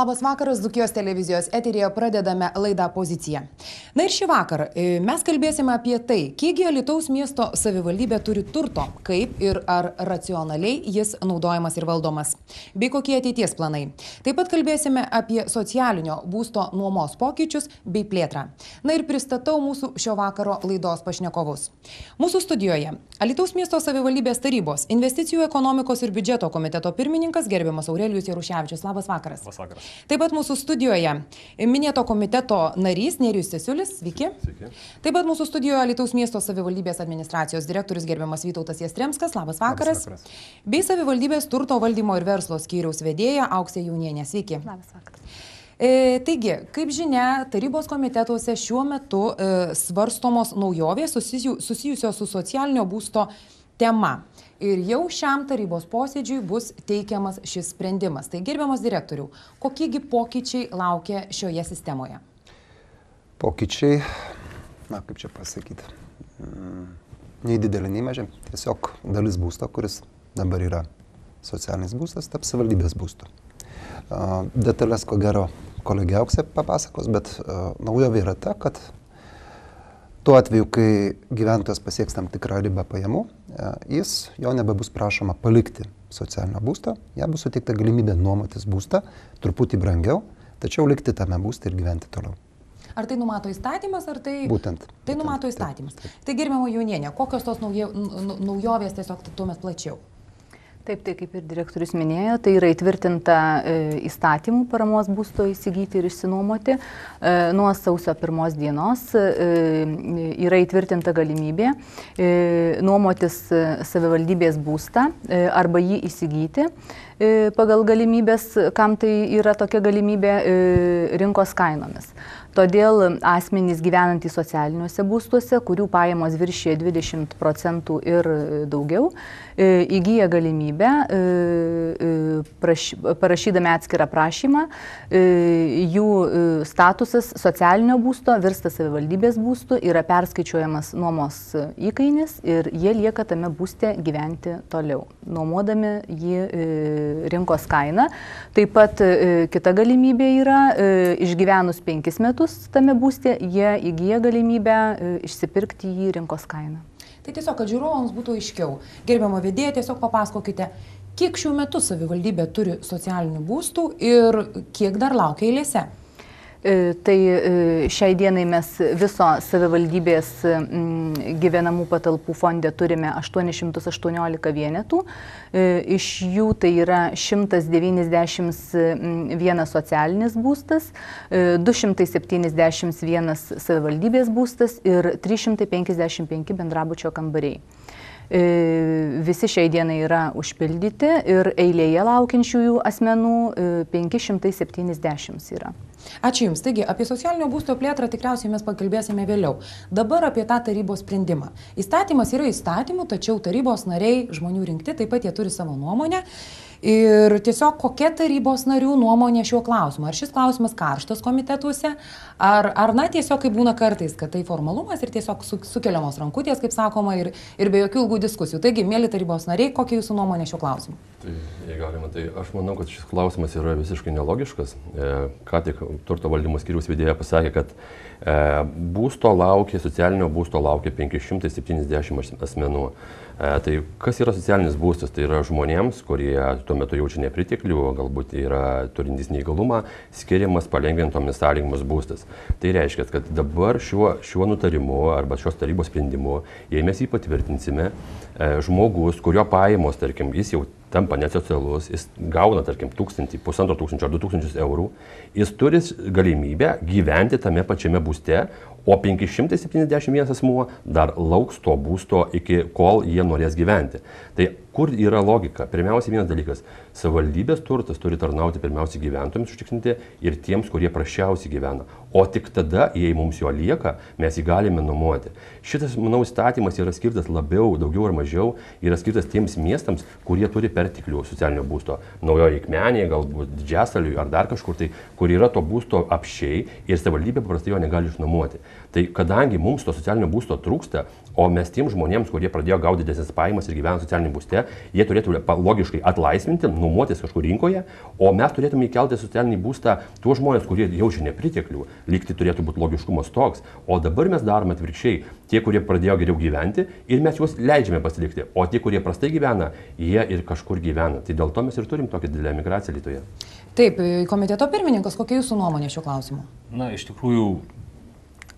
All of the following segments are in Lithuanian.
Labas vakaras, Dukijos televizijos eterėje pradedame laidą poziciją. Na ir šį vakarą e, mes kalbėsime apie tai, kiekgi Lietuvos miesto savivaldybė turi turto, kaip ir ar racionaliai jis naudojamas ir valdomas, bei kokie ateities planai. Taip pat kalbėsime apie socialinio būsto nuomos pokyčius bei plėtrą. Na ir pristatau mūsų šio vakaro laidos pašnekovus. Mūsų studijoje Lietuvos miesto savivaldybės tarybos investicijų ekonomikos ir biudžeto komiteto pirmininkas gerbiamas Aurelijus Jaruševičius. Labas vakaras. Labas vakaras. Taip pat mūsų studijoje minėto komiteto narys Nerius Tesiulis, sveiki. Sveiki. Taip pat mūsų studijoje Lietuvos miesto savivaldybės administracijos direktorius gerbiamas Vytautas Jastremskas, labas vakaras. Labas vakaras. Bei savivaldybės turto valdymo ir verslo skyriaus vedėja Auksė Jaunienė, sveiki. Labas vakaras. E, taigi, kaip žinia, tarybos komitetuose šiuo metu e, svarstomos naujovės susijusios su socialinio būsto tema. Ir jau šiam tarybos posėdžiui bus teikiamas šis sprendimas. Tai gerbiamas direktoriau, kokiegi pokyčiai laukia šioje sistemoje? Pokyčiai, na kaip čia pasakyti, mm, nei didelį, nei mažą. Tiesiog dalis būsto, kuris dabar yra socialinis būstas, taps savivaldybės būstu. Detalės, ko gero, kolegė Auksė papasakos, bet naujovė yra ta, kad tuo atveju, kai gyventojas pasieks tam tikrą ribą pajamų, a, jis, jo nebebus prašoma palikti socialinio būsto, jam bus suteikta galimybė nuomotis būstą truputį brangiau, tačiau likti tame būste ir gyventi toliau. Ar tai numato įstatymas, ar tai... Būtent. Tai būtent, numato taip, įstatymas. taip. Tai gerbiamo jaunienė, kokios tos naujovės tiesiog tuomet plačiau? Taip, tai kaip ir direktorius minėjo, tai yra įtvirtinta e, įstatymų paramos būsto įsigyti ir išsinuomoti. E, nuo sausio pirmos dienos e, yra įtvirtinta galimybė nuomotis savivaldybės būstą arba jį įsigyti pagal galimybės, kam tai yra tokia galimybė rinkos kainomis. Todėl asmenys gyvenantys socialiniuose būstuose, kurių pajamos viršyje 20 procentų ir daugiau, įgyja galimybę, e, e, praš, parašydami atskirą prašymą, e, jų e, statusas socialinio būsto virsta savivaldybės būstu, yra perskaičiuojamas nuomos įkainis ir jie lieka tame būste gyventi toliau, nuomodami jį e, rinkos kainą. Taip pat e, kita galimybė yra, e, išgyvenus penkis metus tame būste, jie įgyja galimybę e, išsipirkti jį rinkos kainą. Tai tiesiog, kad žiūrovams būtų aiškiau. Gerbiamo vedėja, tiesiog papasakokite, kiek šiuo metu savivaldybė turi socialinių būstų ir kiek dar laukia eilėse. E, Tai e, šiai dienai mes viso savivaldybės gyvenamų patalpų fonde turime 818 vienetų. E, Iš jų tai yra 191 socialinis būstas, e, 271 savivaldybės būstas ir 355 bendrabučio kambariai. Visi šiai dienai yra užpildyti ir eilėje laukiančiųjų asmenų e, 570 yra. Ačiū Jums. Taigi, apie socialinio būsto plėtrą tikriausiai mes pakalbėsime vėliau. Dabar apie tą tarybos sprendimą. Įstatymas yra įstatymų, tačiau tarybos nariai, žmonių rinkti, taip pat jie turi savo nuomonę. Ir tiesiog kokia tarybos narių nuomonė šiuo klausimu? Ar šis klausimas karštas komitetuose, ar, ar na tiesiog kaip būna kartais, kad tai formalumas ir tiesiog su, sukeliamos rankutės, kaip sakoma, ir, ir be jokių ilgų diskusijų. Taigi, mėly tarybos nariai, kokia jūsų nuomonė šiuo klausimu? Tai, jei galima, tai aš manau, kad šis klausimas yra visiškai nelogiškas. E, ką tik turto valdymo skyrius vedėja pasakė, kad e, būsto laukia, socialinio būsto laukia 570 asmenų. E, tai kas yra socialinis būstas? Tai yra žmonėms, kurie tuo metu jaučia nepriteklių, galbūt yra turintys neįgalumą, skiriamas palengvintomis sąlygomis būstas. Tai reiškia, kad dabar šiuo, šiuo nutarimu arba šios tarybos sprendimu, jei mes jį patvirtinsime, e, žmogus, kurio pajamos, tarkim, jis jau tampa nesocialus, jis gauna, tarkim, tūkstantį, pusantro tūkstančio ar du tūkstančius eurų, jis turi galimybę gyventi tame pačiame būste, o 571 asmuo dar lauks to būsto iki kol jie norės gyventi. Tai kur yra logika? Pirmiausia, vienas dalykas - savivaldybės turtas turi tarnauti pirmiausia gyventojams užtikrinti ir tiems, kurie prašiausiai gyvena. O tik tada, jei mums jo lieka, mes jį galime nuomoti. Šitas, manau, įstatymas yra skirtas labiau, daugiau ar mažiau, yra skirtas tiems miestams, kurie turi perteklių socialinio būsto. Naujoje Ikmenėje, galbūt Didžiasaliui ar dar kažkur tai, kur yra to būsto apšiai ir savivaldybė paprastai jo negali išnuomoti. Tai kadangi mums to socialinio būsto trūksta, o mes tiem žmonėms, kurie pradėjo gauti didesnės pajamas ir gyvena socialiniam būste, jie turėtų logiškai atlaisvinti, nuomotis kažkur rinkoje, o mes turėtume įkelti socialinį būstą tuos žmonės, kurie jaučia nepriteklių, lygti turėtų būti logiškumas toks, o dabar mes darome atvirkščiai, tie, kurie pradėjo geriau gyventi ir mes juos leidžiame pasilikti, o tie, kurie prastai gyvena, jie ir kažkur gyvena. Tai dėl to mes ir turim tokią didelę migraciją Lietuvoje. Taip, komiteto pirmininkas, kokia jūsų nuomonė šiuo klausimu? Na, iš tikrųjų,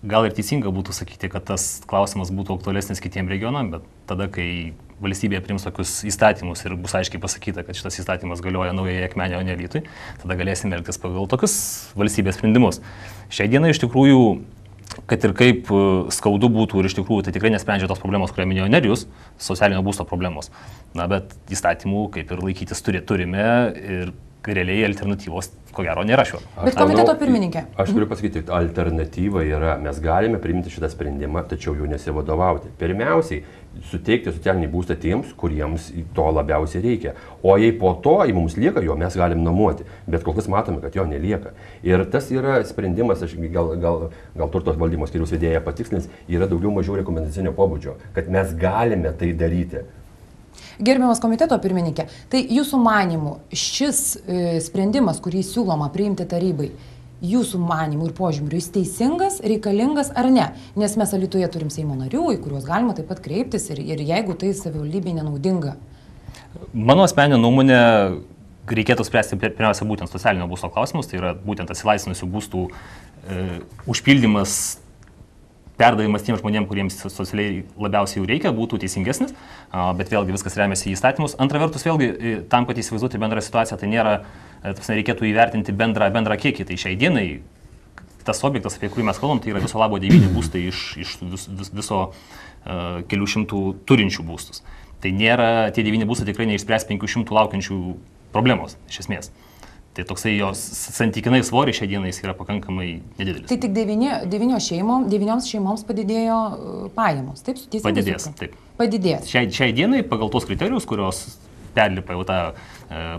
gal ir teisinga būtų sakyti, kad tas klausimas būtų aktualesnis kitiem regionam, bet tada, kai valstybė prims tokius įstatymus ir bus aiškiai pasakyta, kad šitas įstatymas galioja naujai akmenė, o ne lytui, tada galėsime elgtis pagal tokius valstybės sprendimus. Šiai dienai iš tikrųjų, kad ir kaip e, skaudu būtų ir iš tikrųjų tai tikrai nesprendžia tos problemos, kurią minėjo Nerijus, socialinio būsto problemos. Na, bet įstatymų kaip ir laikytis turi, turime ir realiai alternatyvos, ko gero, nėra šiuo. Bet komiteto pirmininkė. Aš turiu pasakyti, alternatyva yra, mes galime priimti šitą sprendimą, tačiau jų nesivadovauti. Pirmiausiai, suteikti socialinį būstą tiems, kuriems to labiausiai reikia. O jei po to jei mums lieka jo, mes galim nuomoti. Bet kol kas matome, kad jo nelieka. Ir tas yra sprendimas, aš gal, gal, gal turtos valdymo skiriaus vedėja patikslins, yra daugiau mažiau rekomendacinio pobūdžio, kad mes galime tai daryti. Gerbiamas komiteto pirmininkė, tai jūsų manimų šis e, sprendimas, kurį siūloma priimti tarybai, jūsų manimų ir požymių, jis teisingas, reikalingas ar ne? Nes mes Alitoje turim Seimo narių, į kuriuos galima taip pat kreiptis ir, ir jeigu tai savivaldybei nenaudinga. Mano asmeninė nuomonė, reikėtų spręsti pir- pirmiausia būtent socialinio būsto klausimus, tai yra būtent atsilaisvinusių būstų e, užpildymas, perdavimas tiem žmonėms, kuriems socialiai labiausiai jų reikia, būtų teisingesnis, bet vėlgi viskas remiasi į įstatymus. Antra vertus, vėlgi, e, tam, kad įsivaizduoti bendrą situaciją, tai nėra, e, ta prasme, reikėtų įvertinti bendrą, bendrą kiekį. Tai šiai dienai tas objektas, apie kurį mes kalbam, tai yra viso labo devyni būstai iš, iš vis, vis, viso uh, kelių šimtų turinčių būstus. Tai nėra, tie devyni būstai tikrai neišspręs 500 laukiančių problemos, iš esmės. Tai toksai jos santykinai svoris šią dieną jis yra pakankamai nedidelis. Tai tik devyni, devynios šeimom, devynioms šeimoms padidėjo e, pajamos, taip? Padidės, taip. Padidės. Šiai, šiai dienai pagal tos kriterijus, kurios perlipa jau tą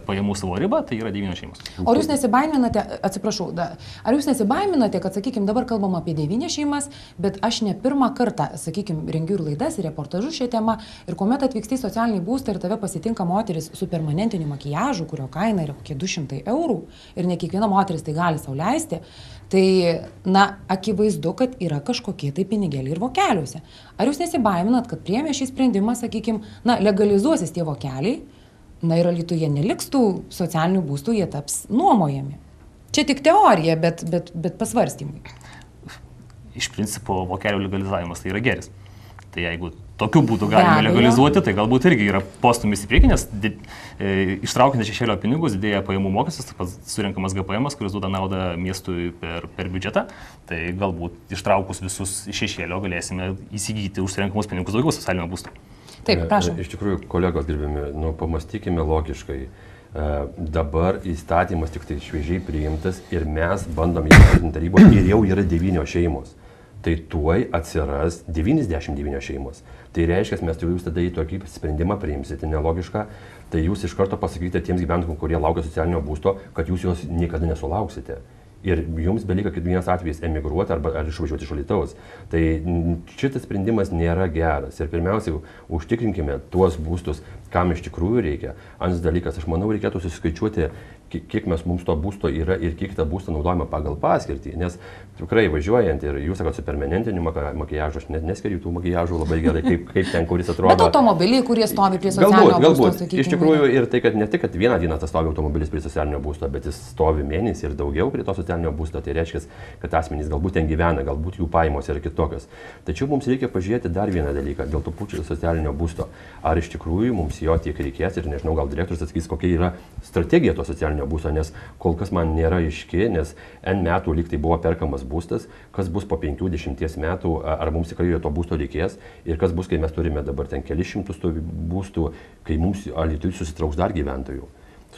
pajamų savo ribą, tai yra devynios šeimos. O jūs nesibaiminate, atsiprašau, da, ar jūs nesibaiminate, kad, sakykime, dabar kalbam apie devynias šeimas, bet aš ne pirmą kartą, sakykime, rengiu ir laidas, ir reportažus šią temą, ir kuomet atvyksti į socialinį būstą ir tave pasitinka moteris su permanentiniu makijažu, kurio kaina yra kokie 200 eurų, ir ne kiekviena moteris tai gali sauliaisti, tai, na, akivaizdu, kad yra kažkokie tai pinigėliai ir vokeliuose. Ar jūs nesibaiminat, kad priemė šį sprendimą, sakykime, na, legalizuosis tie vokeliai, na ir Lietuvoje neliks tų socialinių būstų, jie taps nuomojami. Čia tik teorija, bet, bet, bet pasvarstymai. Iš principo, vokelių legalizavimas tai yra geris. Tai jeigu tokiu būdu abejo. legalizuoti, tai galbūt irgi yra postumis į priekį, nes di, e, ištraukiant iš šešėlio pinigus didėja pajamų mokestis, taip pat surinkamas GPM, kuris duoda naudą miestui per, per biudžetą. Tai galbūt ištraukus visus iš šešėlio galėsime įsigyti už surinkamus pinigus daugiau socialinio būsto. Taip, prašom. Iš tikrųjų, kolegos gerbimi, nu, pamastykime logiškai. E, Dabar įstatymas tik tai šviežiai priimtas ir mes bandom įgyvendinti taryboje ir jau yra devynios šeimos. Tai tuoj atsiras 99 šeimos. Tai reiškia, mes jau jūs tada į tokį sprendimą priimsite, nelogišką, tai jūs iš karto pasakykite tiems gyventojams, kurie laukia socialinio būsto, kad jūs jos niekada nesulauksite. Ir jums belieka kaip vienas atvejis emigruoti arba ar išvažiuoti iš Alitaus. Tai šitas sprendimas nėra geras. Ir pirmiausia, užtikrinkime tuos būstus, kam iš tikrųjų reikia. Antras dalykas, aš manau, reikėtų susiskaičiuoti, ki- kiek mes mums to būsto yra ir kiek tą būstą naudojame pagal paskirtį. Nes tikrai važiuojant ir jūs sakote su permanentiniu makiažu, aš net neskiriu tų makiažų labai gerai, kaip, kaip ten kuris atrodo. Bet automobiliai, kurie stovi prie Galbūt, socialinio būsto, galbūt. sakykime. Iš tikrųjų ir tai, kad ne tik, kad vieną dieną tas stovi automobilis prie socialinio būsto, bet jis stovi mėnesį ir daugiau prie to socialinio būsto, tai reiškia, kad asmenys galbūt ten gyvena, galbūt jų pajamos yra kitokios. Tačiau mums reikia pažiūrėti dar vieną dalyką dėl to pučio socialinio būsto. Ar iš tikrųjų mums jo tiek reikės ir nežinau, gal direktorius atsakys, kokia yra strategija to socialinio būsto, nes kol kas man nėra aiški, nes N metų lyg tai buvo perkamas būstas, kas bus po 50 metų, ar mums tikrai jo to būsto reikės ir kas bus, kai mes turime dabar ten kelius šimtus tų būstų, kai mums Alitui susitrauks dar gyventojų.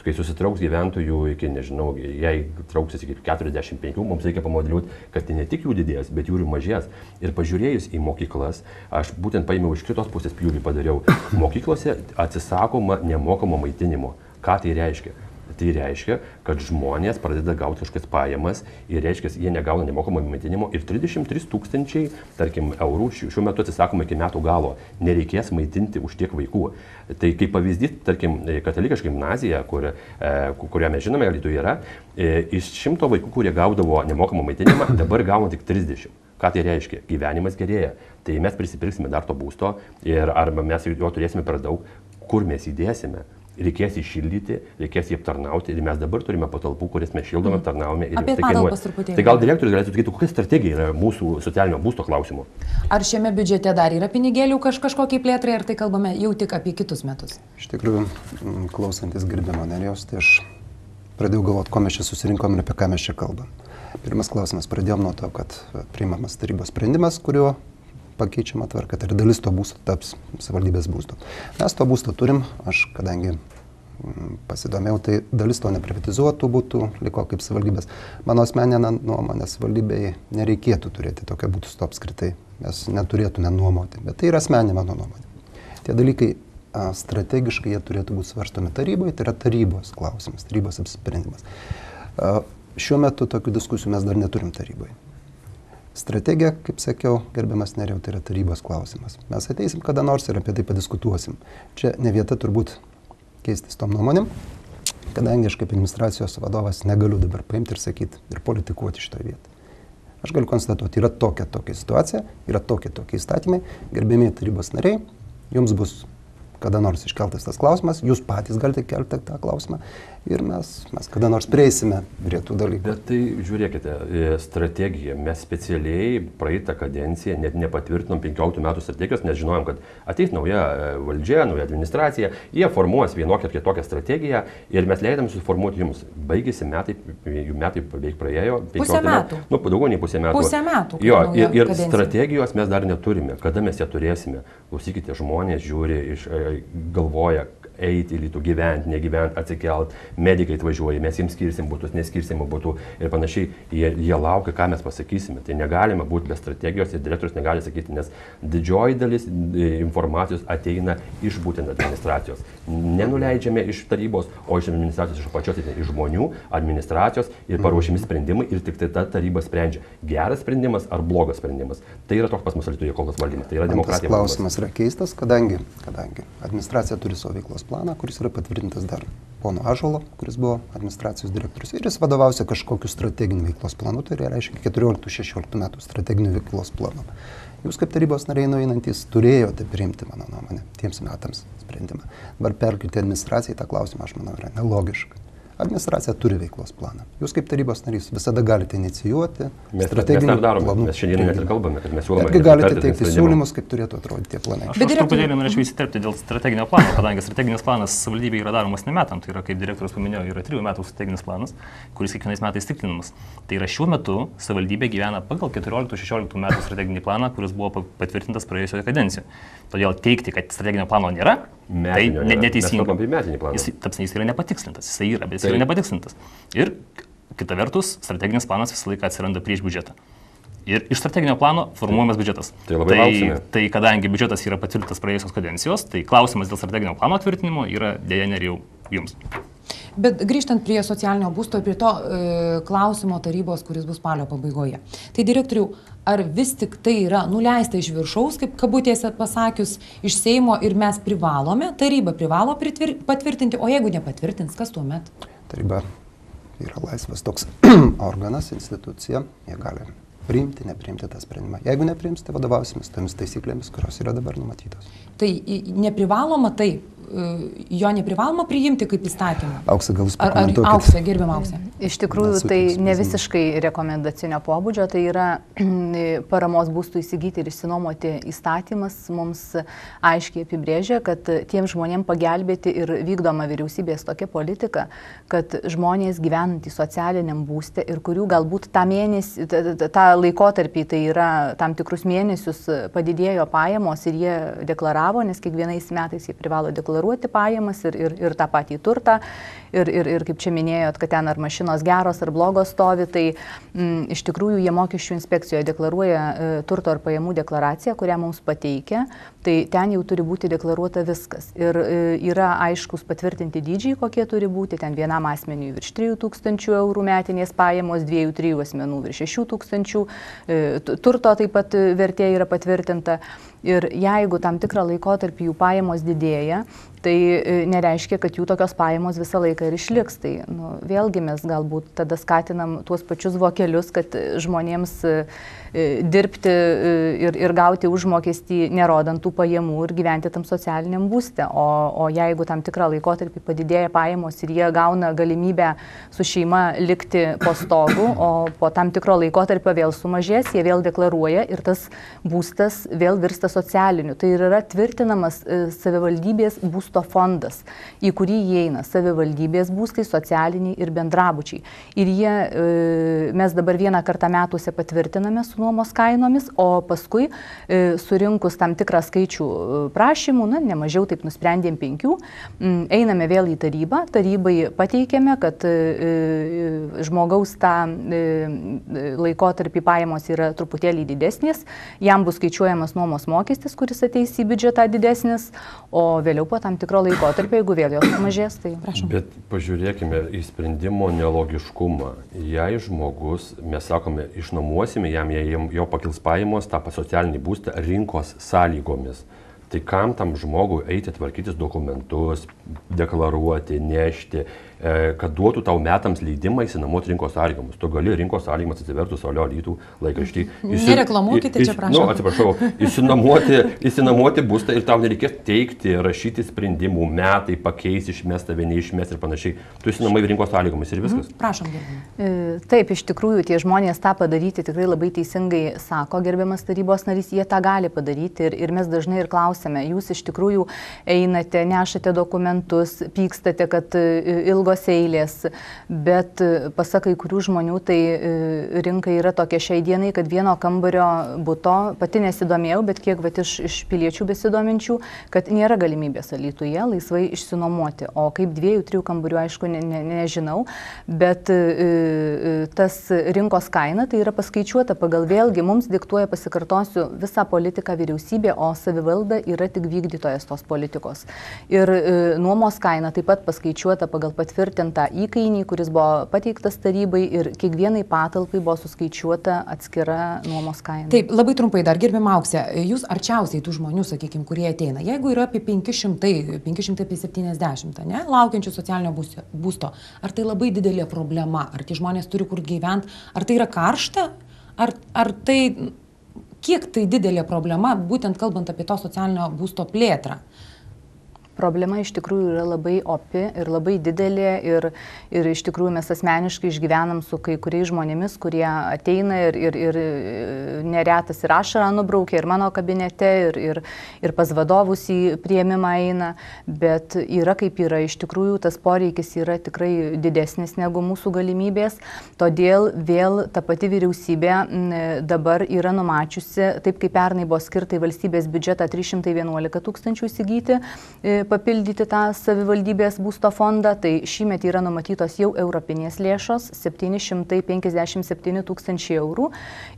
Kai susitrauks gyventojų iki, nežinau, jei trauksis iki 45, mums reikia pamodeliuoti, kad tai ne tik jų didės, bet jų ir mažės. Ir pažiūrėjus į mokyklas, aš būtent paėmiau iš kitos pusės pjūvį padariau. Mokyklose atsisakoma nemokamo maitinimo. Ką tai reiškia? Tai reiškia, kad žmonės pradeda gauti kažkokias pajamas ir reiškia, jie negauna nemokamo maitinimo ir 33 tūkstančiai, tarkim, eurų šiuo metu atsisakoma iki metų galo. Nereikės maitinti už tiek vaikų. Tai kaip pavyzdys, tarkim, katalikiška gimnazija, kur, e, kurią mes žinome, Lietuvoje yra, e, iš šimto vaikų, kurie gaudavo nemokamą maitinimą, dabar gauna tik 30. Ką tai reiškia? Gyvenimas gerėja. Tai mes prisipirksime dar to būsto ir arba mes jo turėsime per daug, kur mes įdėsime reikės iššildyti, reikės jį aptarnauti ir mes dabar turime patalpų, kurias mes šildome, aptarnaujame ir tai kainuoja. Tai gal direktorius galėtų sakyti, kokia strategija yra mūsų socialinio būsto klausimų? Ar šiame biudžete dar yra pinigėlių kaž, kažkokiai plėtrai, ar tai kalbame jau tik apie kitus metus? Iš tikrųjų, klausantis girdimo nerijos, tai aš pradėjau galvoti, ko mes čia susirinkom ir apie ką mes čia kalbam. Pirmas klausimas, pradėjom nuo to, kad priimamas tarybos sprendimas, kuriuo pakeičiama tvarka, tai dalis to būsto taps savivaldybės būsto. Mes to būsto turim, aš kadangi mm, pasidomėjau, tai dalis to neprivatizuotų būtų, liko kaip savivaldybės. Mano asmeninė nuomonė, savivaldybei nereikėtų turėti tokio būsto apskritai, mes neturėtume nuomoti, bet tai yra asmeninė mano nuomonė. Tie dalykai strategiškai jie turėtų būti svarstomi taryboje, tai yra tarybos klausimas, tarybos apsisprendimas. Šiuo metu tokių diskusijų mes dar neturim taryboje. Strategija, kaip sakiau, gerbiamas neriau, tai yra tarybos klausimas. Mes ateisim kada nors ir apie tai padiskutuosim. Čia ne vieta turbūt keistis tom nuomonėm, kadangi aš kaip administracijos vadovas negaliu dabar paimti ir sakyti ir politikuoti šitoje vietoje. Aš galiu konstatuoti, yra tokia tokia situacija, yra tokie tokie įstatymai, gerbėmiai tarybos nariai, jums bus kada nors iškeltas tas klausimas, jūs patys galite kelti tą klausimą ir mes, mes kada nors prieisime prie tų dalykų. Bet tai žiūrėkite, e, strategija. Mes specialiai praeitą kadenciją net nepatvirtinom 15 metų strategijos, nes žinojom, kad ateis nauja e, valdžia, nauja administracija, jie formuos vienokią ar kitokią strategiją ir mes leidom suformuoti jums. Baigėsi metai, jų metai beveik praėjo. Pusę 15 metų. Nu, daugiau nei pusę metų. Pusę metų, Jo, ir, ir kadencija. strategijos mes dar neturime. Kada mes ją turėsime? Klausykite, žmonės žiūri, iš, e, galvoja, eiti į lytų, gyventi, negyventi, atsikelt, medikai atvažiuoja, mes jiems skirsim būtus, neskirsim būtų ir panašiai, jie, jie laukia, ką mes pasakysime. Tai negalima būti be strategijos ir direktorius negali sakyti, nes didžioji dalis e, informacijos ateina iš būtent administracijos. Nenuleidžiame iš tarybos, o iš administracijos, iš apačios, ateina iš žmonių, administracijos ir paruošimi sprendimai ir tik tai ta taryba sprendžia. Geras sprendimas ar blogas sprendimas. Tai yra toks pas mus Lietuvoje kol kas valdymas. Tai yra demokratija. klausimas yra keistas, kadangi, kadangi administracija turi savo veiklos planą, kuris yra patvirtintas dar pono Ažolo, kuris buvo administracijos direktorius. Ir jis vadovausia kažkokiu strateginiu veiklos planu, tai reiškia 14-16 metų strateginiu veiklos planu. Jūs kaip tarybos nariai nueinantis turėjote priimti, mano nuomonė, tiems metams sprendimą. Dabar perkelti administraciją į tą klausimą, aš manau, yra nelogiška. Administracija turi veiklos planą. Jūs kaip tarybos narys visada galite inicijuoti Mes, mes strateginių tą darome. planų Mes šiandien net ir kalbame, kad mes siūlome. Netgi galite teikti siūlymus, kaip turėtų atrodyti tie planai. Aš, Bet aš truputėlį norėčiau įsiterpti dėl strateginio plano, kadangi strateginis planas savivaldybėje yra daromas ne metam, tai yra, kaip direktorius paminėjo, yra trijų metų strateginis planas, kuris kiekvienais metais tikrinamas. Tai yra šiuo metu savivaldybė gyvena pagal 14-16 metų strateginį planą, kuris buvo pa- patvirtintas praėjusioje kadencijoje. Todėl teikti, kad strateginio plano nėra, tai Metinio ne, nėra. Mes neteisinga. Jis, taps, jis yra nepatikslintas, jis yra, bet jis Tai- yra nepatikslintas. Ir kita vertus, strateginis planas visą laiką atsiranda prieš biudžetą. Ir iš strateginio plano formuojamas biudžetas. Tai labai lauksime. Tai kadangi biudžetas yra patvirtintas praėjusios kadencijos, tai klausimas dėl strateginio plano tvirtinimo yra dėja nerijau jums. Bet grįžtant prie socialinio būsto ir prie to e, klausimo tarybos, kuris bus spalio pabaigoje. Tai direktoriau, ar vis tik tai yra nuleista iš viršaus, kaip kabutėse pasakius, iš Seimo ir mes privalome, taryba privalo patvirtinti, o jeigu nepatvirtins, kas tuo metu? Taryba yra laisvas toks organas, institucija, jie gali priimti, nepriimti tą sprendimą. Jeigu nepriims, tai vadovausimės tomis taisyklėmis, kurios yra dabar numatytos. Tai neprivaloma tai, jo neprivaloma priimti kaip įstatymą. Auksą gal jūs Ar, ar pakomentuokit. auksė, gerbiam auksė? Iš tikrųjų, tai ne visiškai rekomendacinio pobūdžio, tai yra paramos būstų įsigyti ir išsinuomoti įstatymas mums aiškiai apibrėžia, kad tiem žmonėm pagelbėti ir vykdoma vyriausybės tokia politika, kad žmonės gyvenantys socialiniam būste ir kurių galbūt tą mėnesį, tą laikotarpį, tai yra tam tikrus mėnesius padidėjo pajamos ir jie deklaravo, nes kiekvienais metais jie privalo deklaruoti pajamas ir, ir, ir tą patį turtą. ir, ir, ir kaip čia minėjot, kad ten ar mašinos geros, ar blogos stovi, tai m, mm, iš tikrųjų jie mokesčių inspekcijoje deklaruoja e, turto ar pajamų deklaraciją, kurią mums pateikia, tai ten jau turi būti deklaruota viskas. Ir e, yra aiškus patvirtinti dydžiai, kokie turi būti, ten vienam asmeniui virš 3000 eurų metinės pajamos, dviejų, trijų asmenų virš 6000, e, turto taip pat vertė yra patvirtinta. Ir jeigu tam tikrą laikotarpį jų pajamos didėja, tai e, nereiškia, kad jų tokios pajamos visą laiką ir išliks. Tai nu, vėlgi mes galbūt tada skatinam tuos pačius vokelius, kad žmonėms e, e, dirbti ir, ir gauti užmokestį nerodant tų pajamų ir gyventi tam socialiniam būste. O, o jeigu tam tikrą laikotarpį padidėja pajamos ir jie gauna galimybę su šeima likti po stogu, o po tam tikro laikotarpio vėl sumažės, jie vėl deklaruoja ir tas būstas vėl virsta socialiniu. Tai yra tvirtinamas savivaldybės būsto būsto fondas, į kurį įeina savivaldybės būstai, socialiniai ir bendrabučiai. Ir jie, e, mes dabar vieną kartą metuose patvirtiname su nuomos kainomis, o paskui e, surinkus tam tikrą skaičių e, prašymų, na, nemažiau taip nusprendėm penkių, einame vėl į tarybą, tarybai pateikėme, kad žmogaus tą laikotarpį pajamos yra truputėlį didesnės, jam bus skaičiuojamas nuomos mokestis, kuris ateis į biudžetą didesnis, o vėliau po tam tikro laiko tarp, jeigu vėl jos sumažės, tai prašom. Bet pažiūrėkime į sprendimo nelogiškumą. Jei žmogus, mes sakome, išnuomosime jam, jei jo pakils pajamos, tą socialinį būstą rinkos sąlygomis. Tai kam tam žmogui eiti tvarkytis dokumentus, deklaruoti, nešti, kad duotų tau metams leidimą įsinuomoti rinkos sąlygomis. Tu gali rinkos sąlygomis atsivertus Olio rytų laikraštį. Įsi... Nereklamuokite čia, prašau. Nu, atsiprašau, įsinuomoti, įsinuomoti būstą ir tau nereikės teikti, rašyti sprendimų, metai pakeis, išmes tave, neišmes ir panašiai. Tu įsinuomai rinkos sąlygomis ir viskas. Mhm. Prašom, gerbiamas. Taip, iš tikrųjų, tie žmonės tą padaryti tikrai labai teisingai sako, gerbiamas tarybos narys, jie tą gali padaryti ir, ir mes dažnai ir klausime, jūs iš tikrųjų einate, nešate dokumentus, pykstate, kad e, ilgo ilgos eilės, bet e, pasakai kurių žmonių, tai e, rinka yra tokia šiai dienai, kad vieno kambario būto, pati nesidomėjau, bet kiek vat, iš, iš piliečių besidominčių, kad nėra galimybės alytuje laisvai išsinuomoti. O kaip dviejų, trijų kambarių, aišku, ne, ne, nežinau, bet e, tas rinkos kaina tai yra paskaičiuota pagal vėlgi mums diktuoja, pasikartosiu, visą politiką vyriausybė, o savivalda yra tik vykdytojas tos politikos. Ir nuomos kaina taip pat paskaičiuota pagal patvirtinimą patvirtintą įkainį, kuris buvo pateiktas tarybai ir kiekvienai patalpai buvo suskaičiuota atskira nuomos kaina. Taip, labai trumpai dar gerbim auksę, jūs arčiausiai tų žmonių, sakykime, kurie ateina. Jeigu yra apie 500, 570, ne, laukiančių socialinio būsto, ar tai labai didelė problema, ar tie žmonės turi kur gyventi, ar tai yra karšta, ar, ar tai, kiek tai didelė problema, būtent kalbant apie to socialinio būsto plėtrą problema iš tikrųjų yra labai opi ir labai didelė ir, ir iš tikrųjų mes asmeniškai išgyvenam su kai kuriais žmonėmis, kurie ateina ir, ir, ir neretas ir ašarą nubraukia ir mano kabinete, ir, ir, ir pas vadovus į prieimimą eina, bet yra kaip yra, iš tikrųjų tas poreikis yra tikrai didesnis negu mūsų galimybės, todėl vėl ta pati vyriausybė dabar yra numačiusi, taip kaip pernai buvo skirta į valstybės biudžetą 311 tūkstančių įsigyti e, papildyti tą savivaldybės būsto fondą, tai šįmet yra numatytos jau europinės lėšos 757 tūkstančiai eurų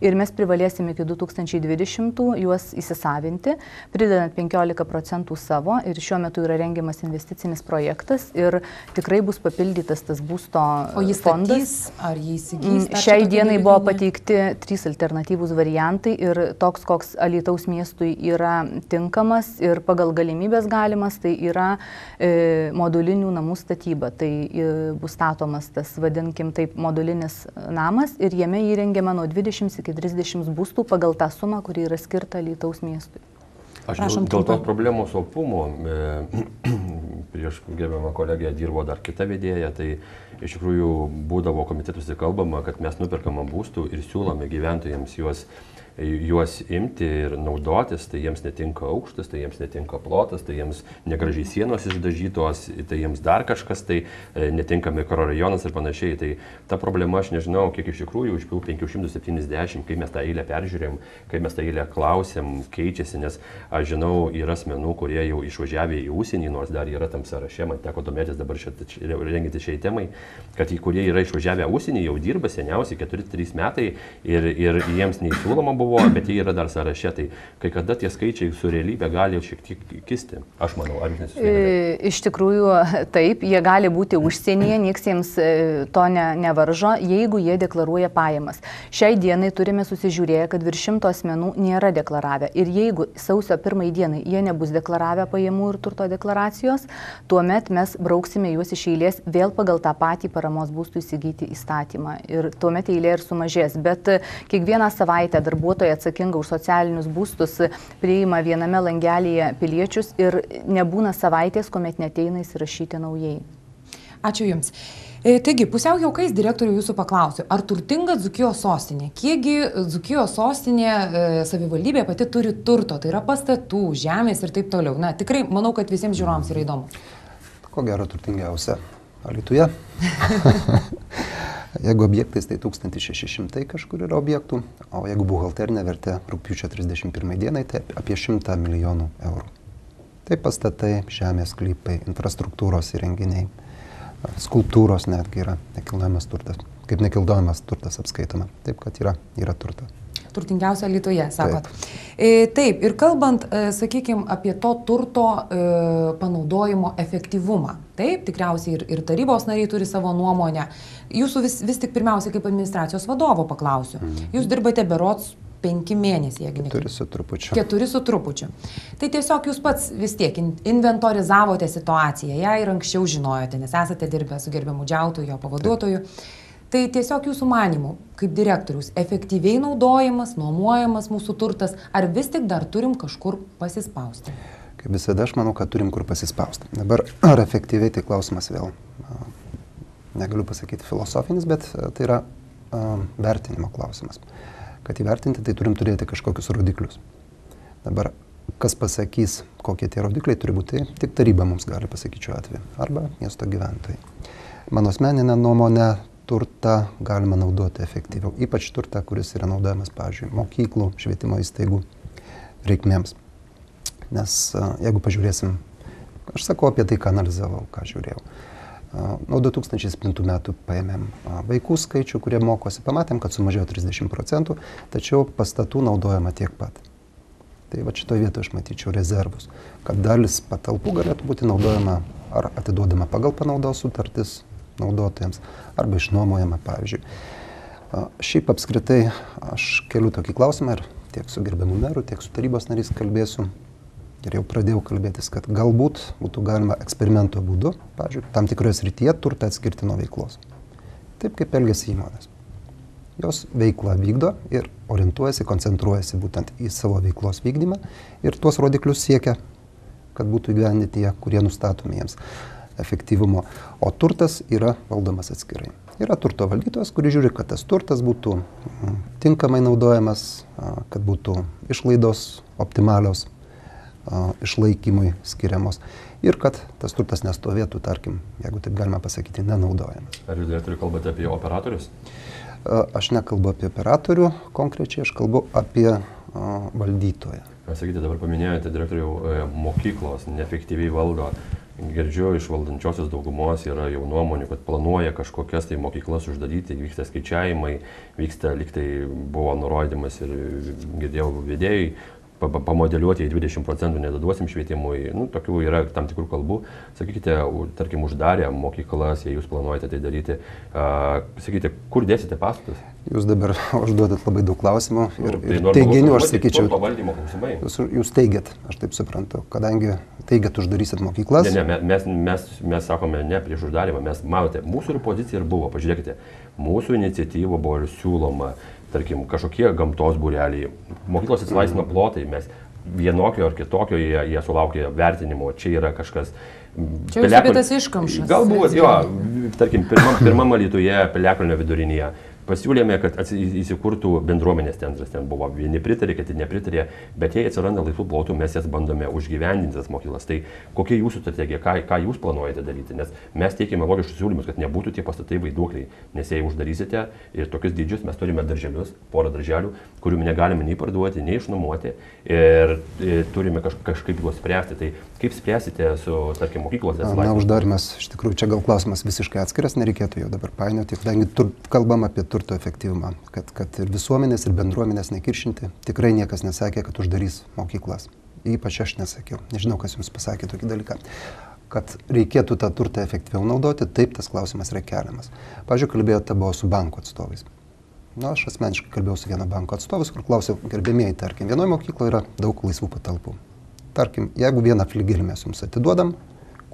ir mes privalėsim iki 2020 juos įsisavinti, pridedant 15 procentų savo ir šiuo metu yra rengiamas investicinis projektas ir tikrai bus papildytas tas būsto o jis fondas. Statys, ar jį įsigys? Mm, šiai dienai buvo pateikti trys alternatyvūs variantai ir toks, koks Alitaus miestui yra tinkamas ir pagal galimybės galimas, tai yra e, modulinių namų statyba. Tai e, bus statomas tas, vadinkim, taip, modulinis namas ir jame įrengiama nuo 20 iki 30 būstų pagal tą sumą, kuri yra skirta Lytaus miestui. Aš Prašom, dėl, dėl tos problemos opumo, e, prieš gerbiamą kolegę dirbo dar kita vedėja, tai iš tikrųjų būdavo komitetuose kalbama, kad mes nuperkama būstų ir siūlome gyventojams juos juos imti ir naudotis, tai jiems netinka aukštas, tai jiems netinka plotas, tai jiems negražiai sienos išdažytos, tai jiems dar kažkas, tai e, netinka mikrorajonas ir panašiai. Tai ta problema, aš nežinau, kiek iš tikrųjų iš 570, kai mes tą eilę peržiūrėjom, kai mes tą eilę klausėm, keičiasi, nes aš žinau, yra asmenų, kurie jau išvažiavę į užsienį, nors dar yra tam sąraše, man teko domėtis dabar renginti šiai temai, kad į kurie yra išvažiavę užsienį, jau dirba seniausiai 4-3 metai ir, ir jiems neįsiūloma buvo buvo, bet jie yra dar sąraše, tai kai kada tie skaičiai su realybė gali šiek tiek kisti, aš manau, ar nesusitikite? Iš tikrųjų, taip, jie gali būti užsienyje, nieks jiems e, to ne, nevaržo, jeigu jie deklaruoja pajamas. Šiai dienai turime susižiūrėję, kad virš šimto asmenų nėra deklaravę. Ir jeigu sausio pirmai dienai jie nebus deklaravę pajamų ir turto deklaracijos, tuomet mes brauksime juos iš eilės vėl pagal tą patį paramos būstų įsigyti įstatymą. Ir tuomet eilė ir sumažės. Bet kiekvieną savaitę darbuotojai darbuotoja atsakinga už socialinius būstus priima viename langelėje piliečius ir nebūna savaitės, kuomet neteina įsirašyti naujai. Ačiū Jums. E, taigi, pusiau jaukais direktorių jūsų paklausiu, ar turtinga Dzukijos sostinė? Kiekgi Dzukijos sostinė e, savivaldybė pati turi turto, tai yra pastatų, žemės ir taip toliau. Na, tikrai manau, kad visiems žiūrovams yra įdomu. Ko gero turtingiausia? Alituje. Jeigu objektais, tai 1600 kažkur yra objektų, o jeigu buhalterinė vertė rūpiučio 31 dienai, tai apie 100 milijonų eurų. Tai pastatai, žemės klypai, infrastruktūros įrenginiai, skulptūros netgi yra nekilnojamas turtas, kaip nekilnojamas turtas apskaitoma. Taip, kad yra, yra turtas turtingiausia Lietuvoje, sakot. Taip. E, taip, ir kalbant, e, sakykime, apie to turto e, panaudojimo efektyvumą. Taip, tikriausiai ir, ir tarybos nariai turi savo nuomonę. Jūsų vis, vis tik pirmiausia, kaip administracijos vadovo paklausiu. Mhm. Jūs dirbate berots penki mėnesiai, jeigu ne. Keturi su trupučiu. Keturi su trupučiu. Tai tiesiog jūs pats vis tiek inventorizavote situaciją, ją ir anksčiau žinojote, nes esate dirbę su gerbiamu džiautu, jo pavaduotoju. Taip. Tai tiesiog jūsų manimų, kaip direktorius, efektyviai naudojamas, nuomojamas mūsų turtas, ar vis tik dar turim kažkur pasispausti? Kaip visada, aš manau, kad turim kur pasispausti. Dabar, ar efektyviai, tai klausimas vėl, negaliu pasakyti filosofinis, bet tai yra vertinimo klausimas. Kad įvertinti, tai turim turėti kažkokius rodiklius. Dabar, kas pasakys, kokie tie rodikliai turi būti, tik taryba mums gali pasakyti šiuo atveju, arba miesto gyventojai. Mano asmeninė nuomonė, turtą galima naudoti efektyviau, ypač turtą, kuris yra naudojamas, pavyzdžiui, mokyklų, švietimo įstaigų reikmėms. Nes jeigu pažiūrėsim, aš sakau apie tai, ką analizavau, ką žiūrėjau. Nuo 2007 metų paėmėm vaikų skaičių, kurie mokosi, pamatėm, kad sumažėjo 30 procentų, tačiau pastatų naudojama tiek pat. Tai va šitoje vietoje aš matyčiau rezervus, kad dalis patalpų galėtų būti naudojama ar atiduodama pagal panaudos sutartis naudotojams arba išnuomojama, pavyzdžiui. Šiaip apskritai aš keliu tokį klausimą ir tiek su gerbiamu meru, tiek su tarybos narys kalbėsiu. Ir jau pradėjau kalbėtis, kad galbūt būtų galima eksperimento būdu, pavyzdžiui, tam tikroje srityje turtą atskirti nuo veiklos. Taip kaip elgesi įmonės. Jos veiklą vykdo ir orientuojasi, koncentruojasi būtent į savo veiklos vykdymą ir tuos rodiklius siekia, kad būtų įgyvendinti tie, kurie nustatomi jiems efektyvumo, o turtas yra valdomas atskirai. Yra turto valdytojas, kuris žiūri, kad tas turtas būtų mm, tinkamai naudojamas, kad būtų išlaidos optimalios išlaikymui skiriamos ir kad tas turtas nestovėtų, tarkim, jeigu taip galima pasakyti, nenaudojamas. Ar jūs direktoriui kalbate apie operatorius? Aš nekalbu apie operatorių konkrečiai, aš kalbu apie valdytoją. Sakykite, dabar paminėjote direktorių e, mokyklos neefektyviai valdo girdžiu iš valdančiosios daugumos yra jau nuomonių, kad planuoja kažkokias tai mokyklas uždaryti, vyksta skaičiavimai, vyksta liktai buvo nurodymas ir girdėjau vedėjai pamodeliuoti į 20 procentų nedaduosim švietimui, nu, tokių yra tam tikrų kalbų. Sakykite, tarkim, uždarę mokyklas, jei jūs planuojate tai daryti, uh, sakykite, kur dėsite pastatus? Jūs dabar užduodat labai daug klausimų ir, nu, tai ir teiginių, aš sakyčiau. Jūs, jūs teigiat, aš taip suprantu, kadangi teigiat uždarysit mokyklas. Ne, ne, mes, mes, mes sakome ne prieš uždarimą, mes matote, mūsų ir pozicija ir buvo, pažiūrėkite, mūsų iniciatyva buvo ir siūloma uh, tarkim, kažkokie gamtos būreliai, mokyklos atsilaisvino plotai, mes vienokio ar kitokio jie, jie sulaukia vertinimo, čia yra kažkas. Čia jūs apie tas iškamšas. Galbūt, jo, tarkim, pirmam, pirmam alytuje, Piliakalnio vidurinėje, pasiūlėme, kad įsikurtų bendruomenės centras. Ten buvo vieni pritarė, kiti nepritarė, bet jei atsiranda laisvų plotų, mes jas bandome užgyvendinti tas mokyklas. Tai kokia jūsų strategija, ką, ką jūs planuojate daryti? Nes mes teikime logiškus siūlymus, kad nebūtų tie pastatai vaiduokliai. Nes jei uždarysite ir tokius dydžius, mes turime darželius, porą darželių, kurių negalime nei parduoti, nei išnuomoti ir, ir turime kaž, kažkaip juos spręsti. Tai kaip spręsite su, tarkim, mokyklos Na, atsilaisvinimu? uždarimas, iš tikrųjų, čia gal klausimas visiškai atskiras, nereikėtų jo dabar painioti, kadangi kalbam apie turto efektyvumą, kad, kad ir visuomenės, ir bendruomenės nekiršinti. Tikrai niekas nesakė, kad uždarys mokyklas. Ypač aš nesakiau. Nežinau, kas jums pasakė tokį dalyką. Kad reikėtų tą turtą efektyviau naudoti, taip tas klausimas yra keliamas. Pavyzdžiui, kalbėjote buvo su banko atstovais. Na, aš asmeniškai kalbėjau su vieno banko atstovus, kur klausiau, gerbėmėjai, tarkim, vienoje mokykloje yra daug laisvų patalpų. Tarkim, jeigu vieną fligelį mes jums atiduodam,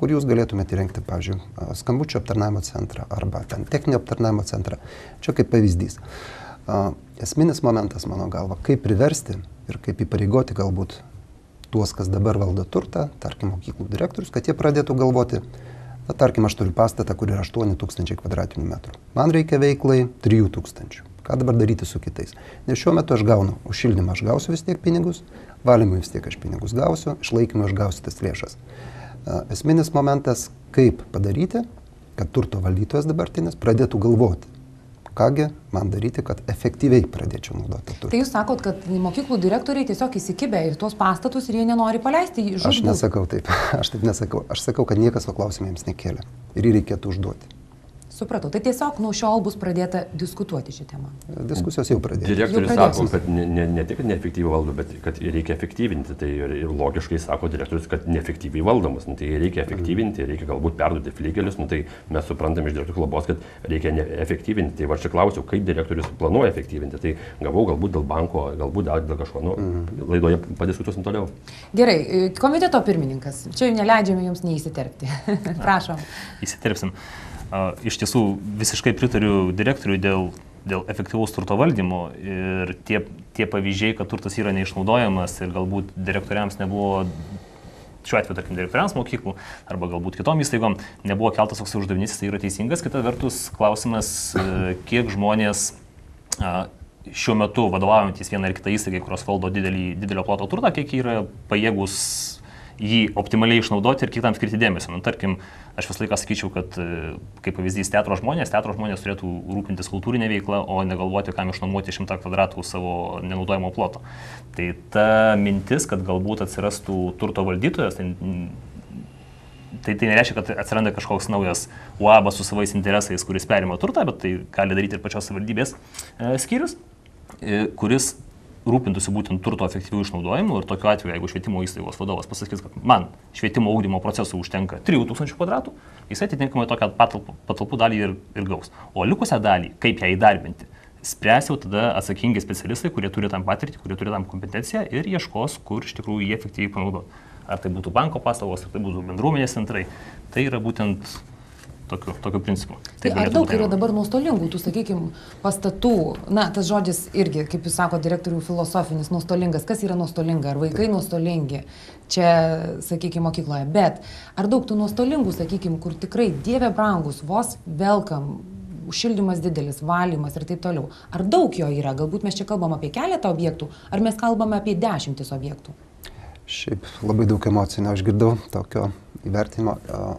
kur jūs galėtumėte įrengti, pavyzdžiui, skambučio aptarnavimo centrą arba ten techninio aptarnavimo centrą. Čia kaip pavyzdys. Esminis momentas, mano galva, kaip priversti ir kaip įpareigoti galbūt tuos, kas dabar valdo turtą, tarkim, mokyklų direktorius, kad jie pradėtų galvoti, na, tarkim, aš turiu pastatą, kur yra 8000 kvadratinių metrų. Man reikia veiklai 3000. Ką dabar daryti su kitais? Nes šiuo metu aš gaunu už šildymą, aš gausiu vis tiek pinigus, valymui vis tiek aš pinigus gausiu, išlaikymui aš gausiu tas lėšas. Esminis momentas, kaip padaryti, kad turto valdytojas dabartinis pradėtų galvoti, kągi man daryti, kad efektyviai pradėčiau naudoti tą turtą. Tai jūs sakot, kad mokyklų direktoriai tiesiog įsikibę į tuos pastatus ir jie nenori paleisti jį Aš žodžiu. nesakau taip, aš taip nesakau. Aš sakau, kad niekas to klausimą jiems nekėlė. Ir jį reikėtų užduoti. Supratau. Tai tiesiog nuo šiol bus pradėta diskutuoti šią temą. Diskusijos jau pradėjo. Direktorius Jau sako, kad ne, ne, ne tik, neefektyviai valdo, bet kad reikia efektyvinti. Tai ir, ir logiškai sako direktorius, kad neefektyviai valdomas. Nu, tai reikia efektyvinti, reikia galbūt perduoti flygelius. Nu, tai mes suprantame iš direktorių kalbos, kad reikia efektyvinti. Tai va čia klausiau, kaip direktorius planuoja efektyvinti. Tai gavau galbūt dėl banko, galbūt dar dėl kažko. Nu, Laidoje padiskutuosim toliau. Gerai, e, komiteto pirmininkas. Čia jau neleidžiame jums neįsiterpti. Prašom. Įsiterpsim. Iš tiesų visiškai pritariu direktoriui dėl, dėl efektyvaus turto valdymo ir tie, tie pavyzdžiai, kad turtas yra neišnaudojamas ir galbūt direktoriams nebuvo, šiuo atveju, tarkim, direktoriams mokyklų arba galbūt kitom įstaigom nebuvo keltas toks uždavinys, tai yra teisingas. Kita vertus, klausimas, e, kiek žmonės šiuo metu vadovaujantys vieną ar kitą įstaigą, kurios valdo didelį, didelio ploto turtą, kiek yra pajėgus jį optimaliai išnaudoti ir kitam skirti dėmesio. Nu, tarkim, aš visą laiką sakyčiau, kad e, kaip pavyzdys teatro žmonės, teatro žmonės turėtų rūpintis kultūrinė veikla, o negalvoti, kam išnuomoti 100 kvadratų savo nenaudojimo ploto. Tai ta mintis, kad galbūt atsirastų turto valdytojas, tai Tai tai nereiškia, kad atsiranda kažkoks naujas UAB su savais interesais, kuris perima turtą, bet tai gali daryti ir pačios savivaldybės e, skyrius, e, kuris rūpintųsi būtent turto efektyvių išnaudojimu ir tokiu atveju, jeigu švietimo įstaigos vadovas pasakys, kad man švietimo augdymo procesų užtenka 3000 kvadratų, jis atitinkamai tokią patalpų, patalpų dalį ir, ir gaus. O likusią dalį, kaip ją įdarbinti, spręs jau tada atsakingi specialistai, kurie turi tam patirtį, kurie turi tam kompetenciją ir ieškos, kur iš tikrųjų jie efektyviai panaudoti. Ar tai būtų banko paslaugos, ar tai būtų bendruomenės centrai. Tai yra būtent tokiu, tokiu principu. Tai ar galėtų daug yra dabar nuostolingų, tų, sakykime, pastatų? Na, tas žodis irgi, kaip jūs sako, direktorių filosofinis, nuostolingas. Kas yra nuostolinga? Ar vaikai nuostolingi? Čia, sakykime, mokykloje. Bet ar daug tų nuostolingų, sakykime, kur tikrai dieve brangus, vos velkam, šildymas didelis, valymas ir taip toliau. Ar daug jo yra? Galbūt mes čia kalbam apie keletą objektų, ar mes kalbame apie dešimtis objektų? Šiaip labai daug emocijų neužgirdau tokio įvertinimo. a,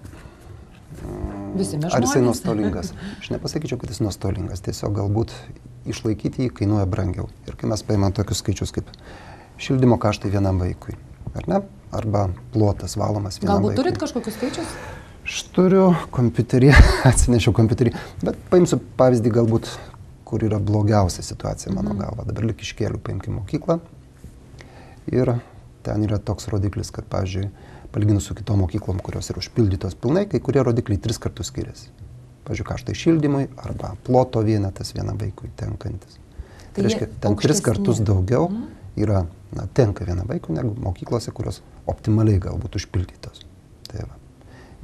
Visi mes Ar jisai nuostolingas? Aš nepasakyčiau, kad jis nuostolingas. Tiesiog galbūt išlaikyti jį kainuoja brangiau. Ir kai mes paimam tokius skaičius kaip šildymo kaštai vienam vaikui, ar ne? Arba plotas valomas vienam Galbūt vaikui. turit kažkokius skaičius? Aš turiu kompiuterį, atsinešiau kompiuterį, bet paimsiu pavyzdį galbūt, kur yra blogiausia situacija mano Mhm. galva. Dabar lik iškėliu, paimkim mokyklą. Ir ten yra toks rodiklis, kad, pavyzdžiui, palyginus su kitom mokyklom, kurios yra užpildytos pilnai, kai kurie rodikliai tris kartus skiriasi. Pavyzdžiui, kaštai šildymui arba ploto vienetas vienam vaikui tenkantis. Tai Tai reiškia, ten tris kartus daugiau Mhm. yra, na, tenka vienam vaikui negu mokyklose, kurios optimaliai galbūt užpildytos. Tai va.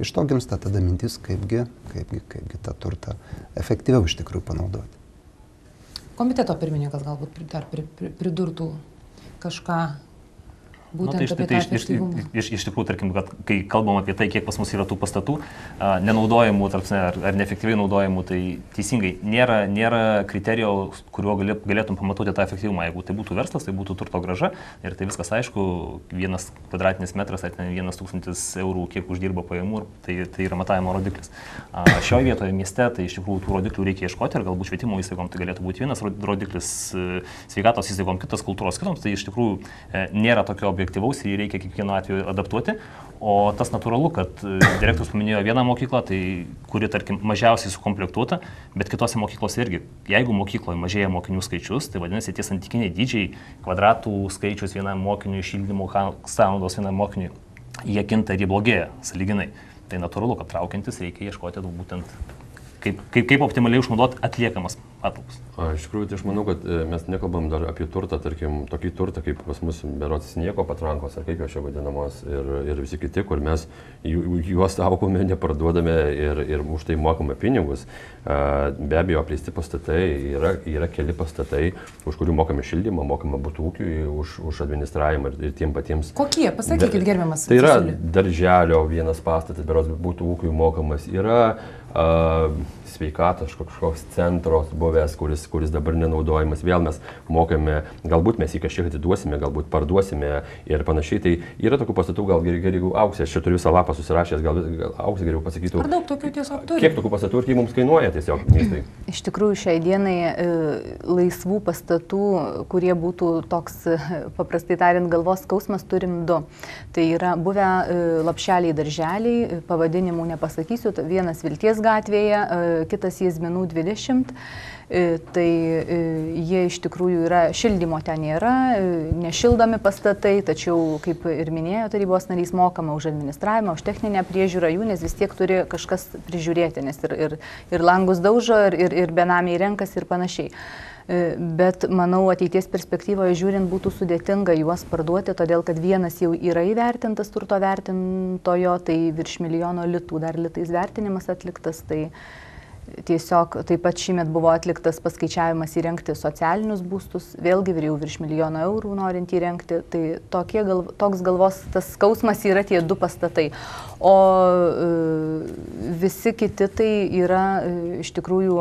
Iš to gimsta tada mintis, kaipgi, kaipgi, kaipgi tą turtą efektyviau iš tikrųjų panaudoti. Komiteto pirmininkas galbūt dar pri, pri, pridurtų kažką. Būtent nu, tai, apie tai, iš, iš, efektyvumą. iš, iš tikrųjų, tarkim, kad kai kalbam apie tai, kiek pas mus yra tų pastatų, a, nenaudojimų, tarpsne, ar, ar neefektyviai naudojimų, tai teisingai, nėra, nėra kriterijaus, kuriuo gali, galėtum pamatuoti tą efektyvumą. Jeigu tai būtų verslas, tai būtų turto graža ir tai viskas aišku, vienas kvadratinis metras ar ten vienas tūkstantis eurų, kiek uždirba pajamų, tai, tai yra matavimo rodiklis. A, šioje vietoje mieste tai iš tikrųjų tų rodiklių reikia ieškoti ir galbūt švietimo įstaigom tai galėtų būti vienas rodiklis, e, sveikatos įstaigom kitas, kultūros kitoms, tai iš tikrųjų e, nėra tokio objektivaus ir jį reikia kiekvienu atveju adaptuoti. O tas natūralu, kad e, direktorius paminėjo vieną mokyklą, tai kuri, tarkim, mažiausiai sukomplektuota, bet kitose mokyklose irgi. Jeigu mokykloje mažėja mokinių skaičius, tai vadinasi tie santykiniai dydžiai, kvadratų skaičius vienam mokiniui, šildymo sąnaudos vienam mokiniui, jie kinta ir jie blogėja, saliginai. Tai natūralu, kad traukiantis reikia ieškoti būtent kaip, kaip, kaip optimaliai išnaudoti atliekamas patalpas. A, iš tikrųjų, tai aš manau, kad e, mes nekalbam dar apie turtą, tarkim, tokį turtą kaip pas mus berots sniego patrankos, ar kaip jos čia vadinamos, ir, ir visi kiti, kur mes ju, juos saugome, neparduodame ir, ir už tai mokame pinigus. A, be abejo, apleisti pastatai yra, yra keli pastatai, už kurių mokame šildymą, mokame būtų ūkiui, už, už administravimą ir, ir tiem patiems. Kokie? Pasakykit, gerbiamas. Tai yra darželio vienas pastatas, berots būtų ūkiui mokamas. Yra a, sveikatos kažkoks centros buvęs, kuris, kuris dabar nenaudojamas. Vėl mes mokame, galbūt mes jį kažkiek atiduosime, galbūt parduosime ir panašiai. Tai yra tokių pastatų, gal geriau, geriau auksė, aš čia turiu visą lapą susirašęs, gal, gal auksė geriau pasakytų. Ar daug tokių tiesiog turi? Kiek tokių pastatų ir kiek mums kainuoja tiesiog miestai? Iš tikrųjų, šiai dienai e, laisvų pastatų, kurie būtų toks, e, paprastai tariant, galvos skausmas, turim du. Tai yra buvę e, lapšeliai darželiai, pavadinimų nepasakysiu, vienas Vilties gatvėje, kitas Jėzminų 20. E, Tai e, jie iš tikrųjų yra, šildymo ten nėra, e, nešildomi pastatai, tačiau, kaip ir minėjo tarybos narys, mokama už administravimą, už techninę priežiūrą jų, nes vis tiek turi kažkas prižiūrėti, nes ir, ir, ir langus daužo, ir, ir, ir benamiai renkas ir panašiai. Bet manau, ateities perspektyvoje žiūrint būtų sudėtinga juos parduoti, todėl kad vienas jau yra įvertintas turto vertintojo, tai virš milijono litų dar litais vertinimas atliktas. Tai Tiesiog taip pat šiemet buvo atliktas paskaičiavimas įrengti socialinius būstus, vėlgi jau virš milijono eurų norint įrengti. Tai tokie gal, toks galvos tas skausmas yra tie du pastatai. O e, visi kiti tai yra e, iš tikrųjų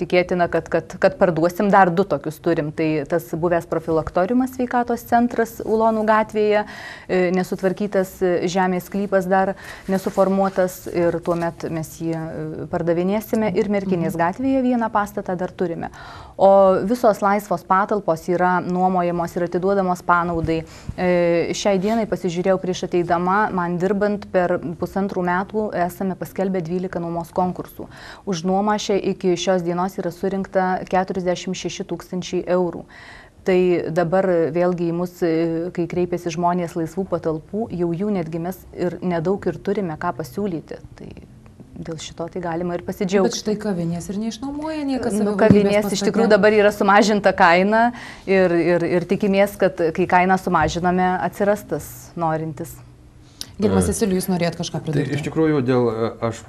tikėtina, kad, kad, kad parduosim dar du tokius turim. Tai tas buvęs profilaktoriumas sveikatos centras Ulonų gatvėje, e, nesutvarkytas e, žemės klypas dar nesuformuotas ir tuomet mes jį e, pardavinėsime ir Merkinės gatvėje vieną pastatą dar turime. O visos laisvos patalpos yra nuomojamos ir atiduodamos panaudai. E, Šiai dienai pasižiūrėjau prieš ateidama, man dirbant per pusantrų metų esame paskelbę 12 nuomos konkursų. Už nuomą šią iki šios dienos yra surinkta 46 tūkstančiai eurų. Tai dabar vėlgi į mus, e, kai kreipiasi žmonės laisvų patalpų, jau jų netgi mes ir nedaug ir turime ką pasiūlyti. Tai dėl šito tai galima ir Bet pasidžiaugti. štai kavinės ir neišnuomoja niekas. Nu, kavinės iš tikrųjų dabar yra sumažinta kaina ir, ir, ir tikimės, kad kai kainą sumažiname, atsiras tas norintis. Gerbiamas Cesilijus, jūs norėt kažką Tai pridurti? iš tikrųjų, dėl, e, aš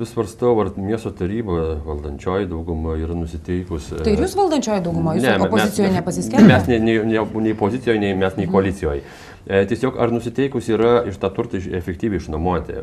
vis svarstau, ar miesto taryba, valdančioji dauguma yra nusiteikus. e, Tai jūs valdančioji dauguma, jūs Ne, opozicijoje mes- nepasiskėlėte? Mes nei, nei, nei, nei pozicijoje, nei mes nei koalicijoje. E, tiesiog ar nusiteikus yra iš tą turtą efektyviai išnuomoti.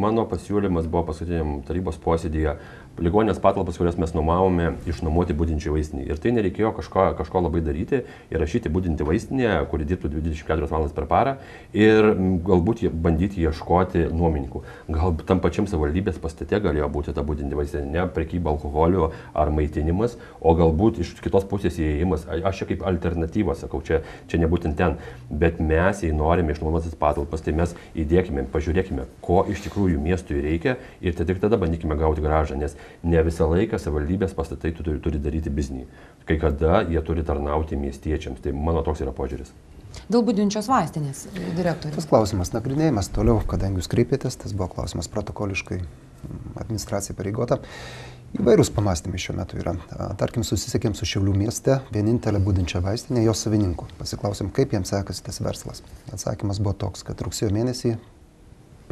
Mano pasiūlymas buvo paskutiniam tarybos posėdėje ligoninės patalpas, kurias mes nuomavome, išnuomoti būdinčiai vaistinį. Ir tai nereikėjo kažko, kažko labai daryti, įrašyti būdinti vaistinę, kuri dirbtų 24 valandas per parą ir galbūt bandyti ieškoti nuomininkų. Gal tam pačiam savivaldybės pastate galėjo būti ta būdinti vaistinė, ne prekyba alkoholiu ar maitinimas, o galbūt iš kitos pusės įėjimas. Aš čia kaip alternatyva sakau, čia, čia nebūtent ten. Bet mes, jei norime išnuomotis patalpas, tai mes įdėkime, pažiūrėkime, ko iš tikrųjų miestui reikia ir tik tada bandykime gauti gražą, nes ne visą laiką savivaldybės pastatai tu turi, turi daryti biznį. Kai kada jie turi tarnauti miestiečiams. Tai mano toks yra požiūris. Dėl būdinčios vaistinės, direktorius. Tas klausimas nagrinėjimas toliau, kadangi jūs kreipėtės, tas buvo klausimas protokoliškai administracijai pareigota. Įvairūs pamastymai šiuo metu yra. Tarkim, susisiekėm su Šiaulių mieste, vienintelė būdinčia vaistinė, jos savininkų. Pasiklausėm, kaip jiems sekasi tas verslas. Atsakymas buvo toks, kad rugsėjo mėnesį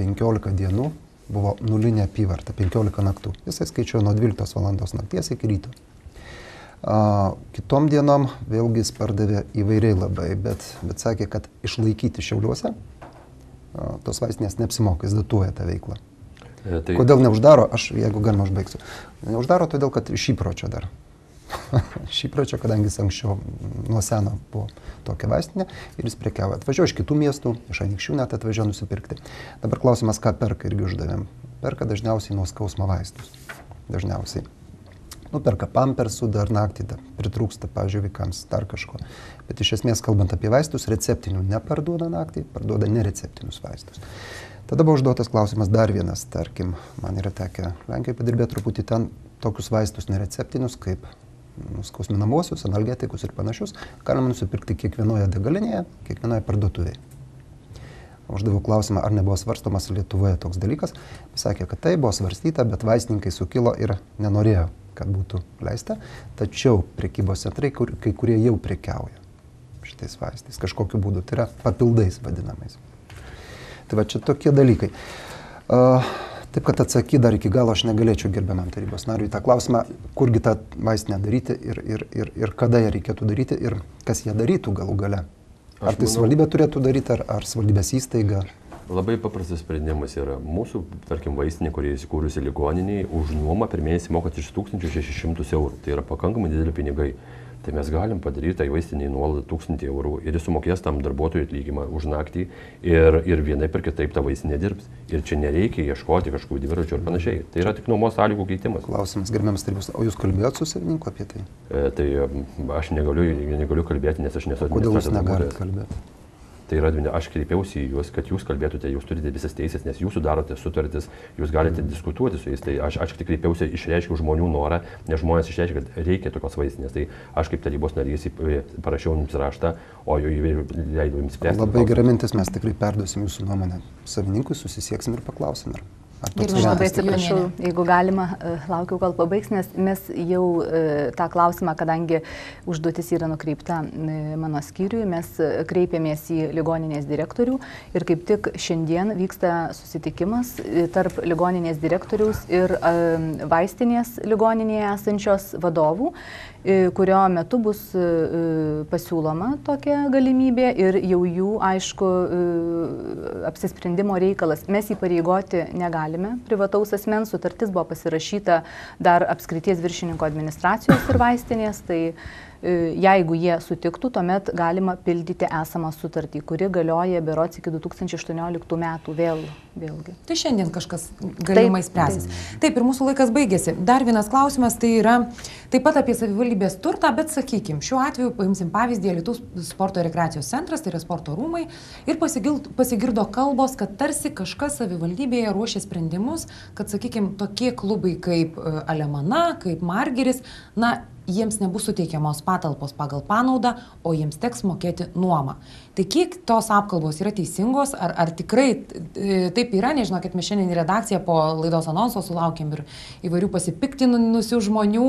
15 dienų buvo nulinė apyvarta, 15 naktų. Jisai skaičiuoja nuo 12 val. nakties iki ryto. A, kitom dienom vėlgi jis pardavė įvairiai labai, bet, bet sakė, kad išlaikyti šiauliuose a, tos vaistinės neapsimoka, jis datuoja tą veiklą. E, Tai... Kodėl neuždaro, aš jeigu galima užbaigsiu. Neuždaro todėl, kad iš įpročio dar. iš įpročio, kadangi jis anksčiau nuo seno buvo tokia vaistinė ir jis prekiavo. Atvažiuoja iš kitų miestų, iš Anikščių net atvažiuoja nusipirkti. Dabar klausimas, ką perka irgi uždavėm. Perka dažniausiai nuo skausmo vaistus. Dažniausiai. Nuperka pampersų dar naktį, da, pritrūksta, pavyzdžiui, vaikams dar kažko. Bet iš esmės, kalbant apie vaistus, receptinių neparduoda naktį, parduoda nereceptinius vaistus. Tada buvo užduotas klausimas dar vienas, tarkim, man yra tekę Lenkijoje padirbėti truputį ten tokius vaistus nereceptinius, kaip skausminamosius, analgetikus ir panašius, galima nusipirkti kiekvienoje degalinėje, kiekvienoje parduotuvėje. Uždaviau klausimą, ar nebuvo svarstomas Lietuvoje toks dalykas. Sakė, kad tai buvo svarstyta, bet vaistininkai sukilo ir nenorėjo, kad būtų leista. Tačiau prekybos centrai, kur, kai kurie jau prekiauja šitais vaistais, kažkokiu būdu, tai yra papildais vadinamais. Tai va čia tokie dalykai. Uh, Taip, kad atsakyti dar iki galo aš negalėčiau gerbiamam tarybos nariui tą klausimą, kurgi tą vaistinę daryti ir, ir, ir, ir kada ją reikėtų daryti ir kas ją darytų galų gale. Ar tai savivaldybė turėtų daryti, ar, ar savivaldybės įstaiga? Labai paprastas sprendimas yra. Mūsų, tarkim, vaistinė, kurie įsikūrusi ligoniniai, už nuomą per mėnesį moka 1600 eurų. Tai yra pakankamai dideli pinigai. Tai mes galim padaryti tai vaistiniai nuolaidą 1000 eurų ir jis sumokės tam darbuotojui atlyginimą už naktį ir, ir vienaip ir kitaip ta vaistinė dirbs. Ir čia nereikia ieškoti kažkokių dviračių ir panašiai. Tai yra tik nuomos sąlygų keitimas. Klausimas, gerbiamas tarybos, o jūs kalbėjot su savininku apie tai? E, tai aš negaliu, negaliu kalbėti, nes aš nesu Kodėl jūs negalite kalbėti? Tai yra, aš kreipiausi į juos, kad jūs kalbėtumėte, jūs turite visas teisės, nes jūs sudarote sutartis, jūs galite diskutuoti su jais. Tai aš, aš tik kreipiausi, išreiškiau žmonių norą, nes žmonės išreiškia, kad reikia tokios vaistinės. Tai aš kaip tarybos narys parašiau jums raštą, o jau leidau jums spręsti. Labai gera mintis, mes tikrai perduosim jūsų nuomonę savininkui, susisieksim ir paklausim. Ar Ir aš labai atsiprašau, jeigu galima, laukiu, kol pabaigs, nes mes jau tą klausimą, kadangi užduotis yra nukreipta mano skyriui, mes kreipėmės į ligoninės direktorių ir kaip tik šiandien vyksta susitikimas tarp ligoninės direktoriaus ir vaistinės ligoninėje esančios vadovų kurio metu bus pasiūloma tokia galimybė ir jau jų, aišku, apsisprendimo reikalas. Mes įpareigoti negalime privataus asmens, sutartis buvo pasirašyta dar apskrities viršininko administracijos ir vaistinės, tai jeigu jie sutiktų, tuomet galima pildyti esamą sutartį, kuri galioja berots iki 2018 metų vėl, vėlgi. Tai šiandien kažkas galimai spręsis. Taip. taip, ir mūsų laikas baigėsi. Dar vienas klausimas, tai yra taip pat apie savivaldybės turtą, bet sakykime, šiuo atveju paimsim pavyzdį Lietuvos sporto rekreacijos centras, tai yra sporto rūmai, ir pasigirdo kalbos, kad tarsi kažkas savivaldybėje ruošia sprendimus, kad, sakykime, tokie klubai kaip Alemana, kaip Margeris, na, jiems nebus suteikiamos patalpos pagal panaudą, o jiems teks mokėti nuomą. Tai kiek tos apkalbos yra teisingos, ar, ar tikrai taip yra, nežinau, kad mes šiandien į redakciją po laidos anonso sulaukėm ir įvairių pasipiktinusių žmonių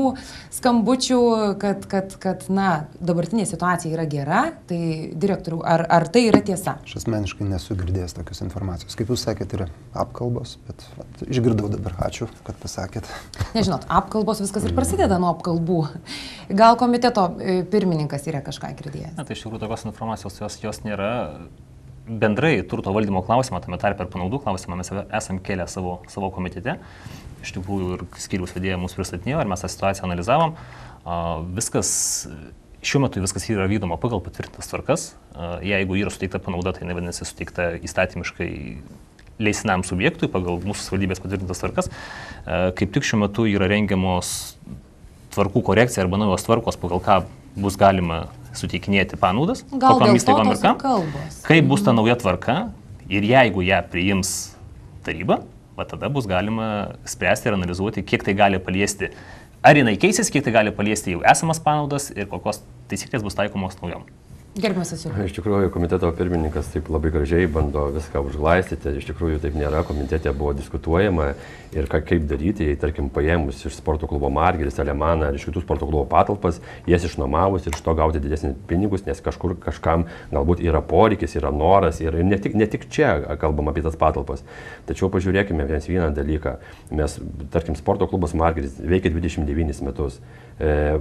skambučių, kad, kad, kad na, dabartinė situacija yra gera, tai direktorių, ar, ar tai yra tiesa? Aš asmeniškai nesu girdėjęs tokios informacijos. Kaip jūs sakėte, yra apkalbos, bet at, išgirdau dabar, ačiū, kad pasakėt. Nežinot, apkalbos viskas ir prasideda nuo apkalbų. Gal komiteto pirmininkas yra kažką girdėjęs? Na, tai iš tikrųjų tokios informacijos jos, jos nėra. Bendrai turto valdymo klausimą, tame tarp ir panaudų klausimą mes esam kėlę savo, savo komitete. Iš tikrųjų ir skyrius vedėja mūsų pristatinėjo ir mes tą situaciją analizavom. Viskas, šiuo metu viskas yra vykdoma pagal patvirtintas tvarkas. Jeigu yra suteikta panauda, tai nevadinasi suteikta įstatymiškai leisinam subjektui pagal mūsų valdybės patvirtintas tvarkas. Kaip tik šiuo metu yra rengiamos tvarkų korekcija arba naujos tvarkos, pagal ką bus galima suteikinėti panaudas, kokiam įstaigom ir kam. Kaip bus ta nauja tvarka ir jeigu ją priims taryba, va tada bus galima spręsti ir analizuoti, kiek tai gali paliesti, ar jinai keisis, kiek tai gali paliesti jau esamas panaudas ir kokios taisyklės bus taikomos naujom. Gerbiamas Asiu. Iš tikrųjų, komiteto pirmininkas taip labai gražiai bando viską užglaistyti. Iš tikrųjų, taip nėra. Komitete buvo diskutuojama ir ką, kaip daryti, jei, tarkim, paėmus iš sporto klubo Margeris, Alemaną ar iš kitų sporto klubo patalpas, jas išnuomavus ir iš to gauti didesnį pinigus, nes kažkur kažkam galbūt yra poreikis, yra noras ir ne, tik, ne tik čia kalbam apie tas patalpas. Tačiau pažiūrėkime vienas vieną dalyką. Mes, tarkim, sporto klubas Margeris veikia 29 metus. E,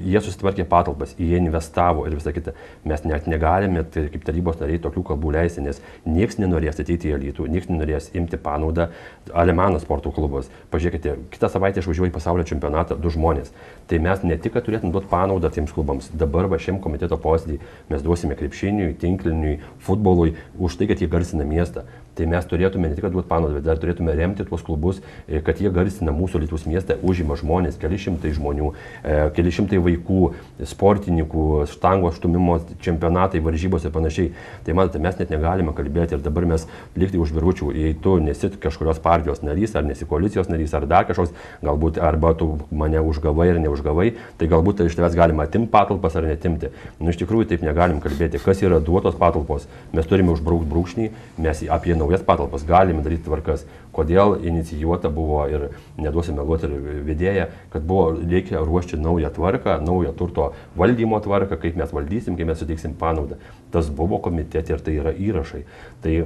jie susitvarkė patalpas, jie investavo ir visą kitą. Mes net negalime, tai kaip tarybos nariai, tokių kalbų leisti, nes niekas nenorės ateiti į Alytų, niekas nenorės imti panaudą. Alemano sporto klubas. Pažiūrėkite, kitą savaitę išvažiuoju į pasaulio čempionatą du žmonės. Tai mes ne tik, kad turėtume duoti panaudą tiems klubams, dabar va šiam komiteto posėdį mes duosime krepšiniui, tinkliniui, futbolui už tai, kad jie garsina miestą tai mes turėtume ne tik duoti panaudą, bet dar turėtume remti tuos klubus, e, kad jie garsina mūsų Lietuvos miestą, užima žmonės, keli šimtai žmonių, e, keli šimtai vaikų, sportininkų, štango štumimo čempionatai, varžybos ir panašiai. Tai matote, mes net negalime kalbėti ir dabar mes likti už viručių, jei tu nesi kažkurios partijos narys, ar nesi koalicijos narys, ar dar kažkoks, galbūt arba tu mane užgavai ar neužgavai, tai galbūt tai iš tavęs galima atimti patalpas ar netimti. Nu, iš tikrųjų taip negalim kalbėti, kas yra duotos patalpos. Mes turime užbraukti brūkšnį, mes apie naujas patalpas, galime daryti tvarkas. Kodėl inicijuota buvo ir neduosime meluoti ir vidėja, kad buvo reikia ruošti naują tvarką, naują turto valdymo tvarką, kaip mes valdysim, kaip mes suteiksim panaudą. Tas buvo komitete ir tai yra įrašai. Tai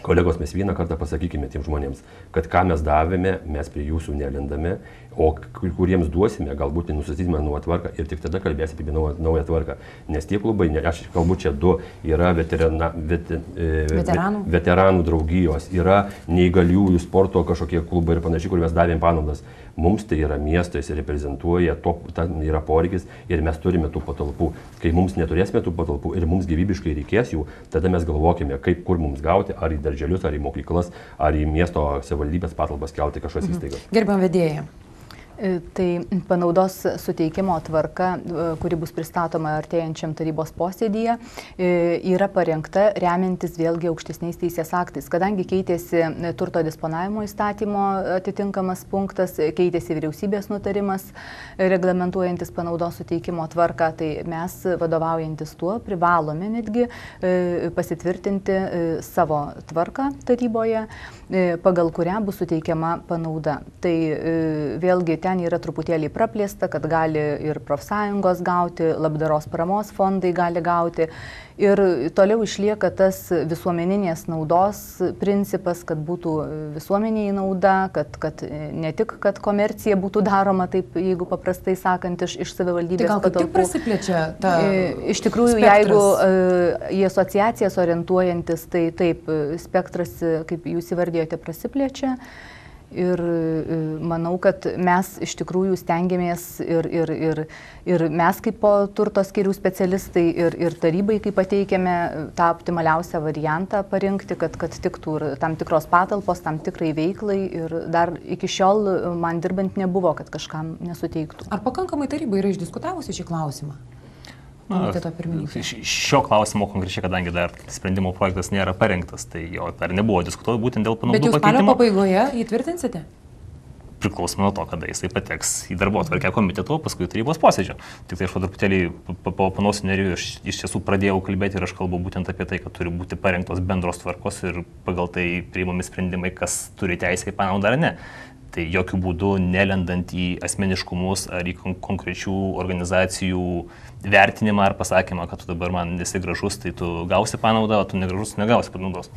Kolegos, mes vieną kartą pasakykime tiem žmonėms, kad ką mes davėme, mes prie jūsų nelindame, o kuriems duosime, galbūt nustatysime naują tvarką ir tik tada kalbėsime apie naują, naują tvarką. Nes tie klubai, ne, aš kalbu čia du, yra veterana, vet, e, veteranų. veteranų draugijos, yra neįgaliųjų sporto kažkokie klubai ir panašiai, kur mes davėm panaudas. Mums tai yra miestas, reprezentuoja, to yra poreikis ir mes turime tų patalpų. Kai mums neturėsime tų patalpų ir mums gyvybiškai reikės jų, tada mes galvokime, kaip kur mums gauti, ar į darželius, ar į mokyklas, ar į miesto savivaldybės patalpas kelti kažkokias mhm. įstaigas. Gerbiam vedėją. E, tai panaudos suteikimo tvarka, e, kuri bus pristatoma artėjančiam tarybos posėdėje, e, yra parengta remiantis vėlgi aukštesniais teisės aktais. Kadangi keitėsi turto disponavimo įstatymo atitinkamas punktas, keitėsi vyriausybės nutarimas reglamentuojantis panaudos suteikimo tvarką, tai mes vadovaujantis tuo privalome netgi pasitvirtinti savo tvarką taryboje, pagal kurią bus suteikiama panauda. Tai vėlgi ten ten yra truputėlį praplėsta, kad gali ir profsąjungos gauti, labdaros paramos fondai gali gauti. Ir toliau išlieka tas visuomeninės naudos principas, kad būtų visuomeniai nauda, kad, kad ne tik, kad komercija būtų daroma, taip, jeigu paprastai sakant, iš, iš savivaldybės. Tai gal kaip tik prasiplečia ta. Iš tikrųjų, spektras. jeigu uh, į asociacijas orientuojantis, tai taip, spektras, kaip jūs įvardėjote, prasiplečia. Ir e, manau, kad mes iš tikrųjų stengiamės ir, ir, ir, ir mes kaip po turto skirių specialistai ir, ir tarybai, kai pateikėme tą optimaliausią variantą parinkti, kad, kad tiktų ir tam tikros patalpos, tam tikrai veiklai. Ir dar iki šiol man dirbant nebuvo, kad kažkam nesuteiktų. Ar pakankamai taryba yra išdiskutavusi šį klausimą? Komiteto pirmininkė? Šio klausimo konkrečiai, kadangi dar sprendimo projektas nėra parengtas, tai jo dar nebuvo diskutuota būtent dėl panaudų pakeitimo. Bet jūs spalio pabaigoje įtvirtinsite? priklausomai nuo to, kada jisai pateks į darbo atvarkę komiteto, paskui tarybos posėdžio. Tik tai aš truputėlį po panos nerijų iš, iš tiesų pradėjau kalbėti ir aš kalbu būtent apie tai, kad turi būti parengtos bendros tvarkos ir pagal tai priimami sprendimai, kas turi teisę į panaudą ar ne. Tai jokių būdų nelendant į asmeniškumus ar į kon konkrečių organizacijų vertinimą ar pasakymą, kad tu dabar man nesi gražus, tai tu gausi panaudą, o tu negražus, negausi panaudos.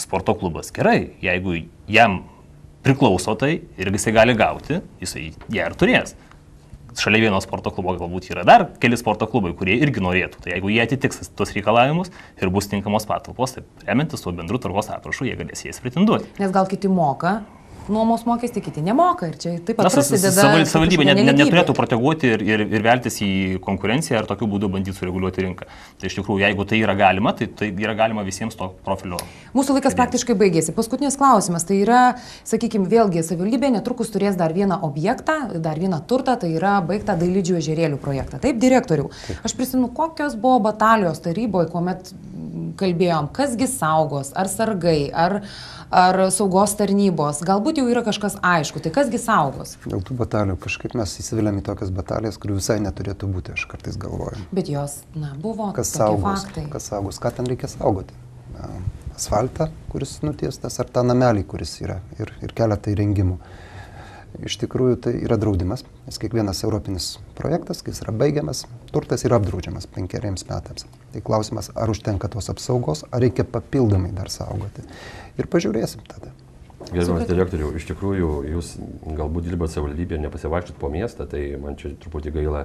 Sporto klubas gerai, jeigu jam priklauso tai ir jisai gali gauti, jisai ją ir turės. Šalia vieno sporto klubo galbūt yra dar keli sporto klubai, kurie irgi norėtų. Tai jeigu jie atitiks tos reikalavimus ir bus tinkamos patalpos, tai remiantis tuo bendru tvarkos aprašu, jie galės jas pretenduoti. Nes gal kiti moka, nuomos mokestį, kiti nemoka. Ir čia taip pat prasideda. Savivaldybė net, net neturėtų proteguoti ir, ir, ir veltis į konkurenciją ar tokiu būdu bandyti sureguliuoti rinką. Tai iš tikrųjų, jeigu tai yra galima, tai tai yra galima visiems to profilio. Mūsų laikas padėti. praktiškai baigėsi. Paskutinis klausimas. Tai yra, sakykime, vėlgi savivaldybė netrukus turės dar vieną objektą, dar vieną turtą, tai yra baigtą Dailydžių ežerėlių projektą. Taip, direktoriau. Aš prisimenu, kokios buvo batalijos taryboje, kuomet kalbėjom, kasgi saugos, ar sargai, ar, ar saugos tarnybos, galbūt jau yra kažkas aišku, tai kasgi saugos. Dėl tų batalijų kažkaip mes įsivėlėm į tokias batalijas, kurių visai neturėtų būti, aš kartais galvoju. Bet jos, na, buvo. Kas saugos, faktai. kas saugos, ką ten reikia saugoti. Na, Asfaltą, kuris nutiestas, ar tą namelį, kuris yra, ir, ir keletą įrengimų. Iš tikrųjų tai yra draudimas, nes kiekvienas europinis projektas, kai jis yra baigiamas, turtas yra apdraudžiamas penkeriems metams. Tai klausimas, ar užtenka tos apsaugos, ar reikia papildomai dar saugoti. Ir pažiūrėsim tada. Gerbiamas direktoriau, iš tikrųjų, jūs galbūt dirbate savivaldybėje, nepasivaikščiot po miestą, tai man čia truputį gaila.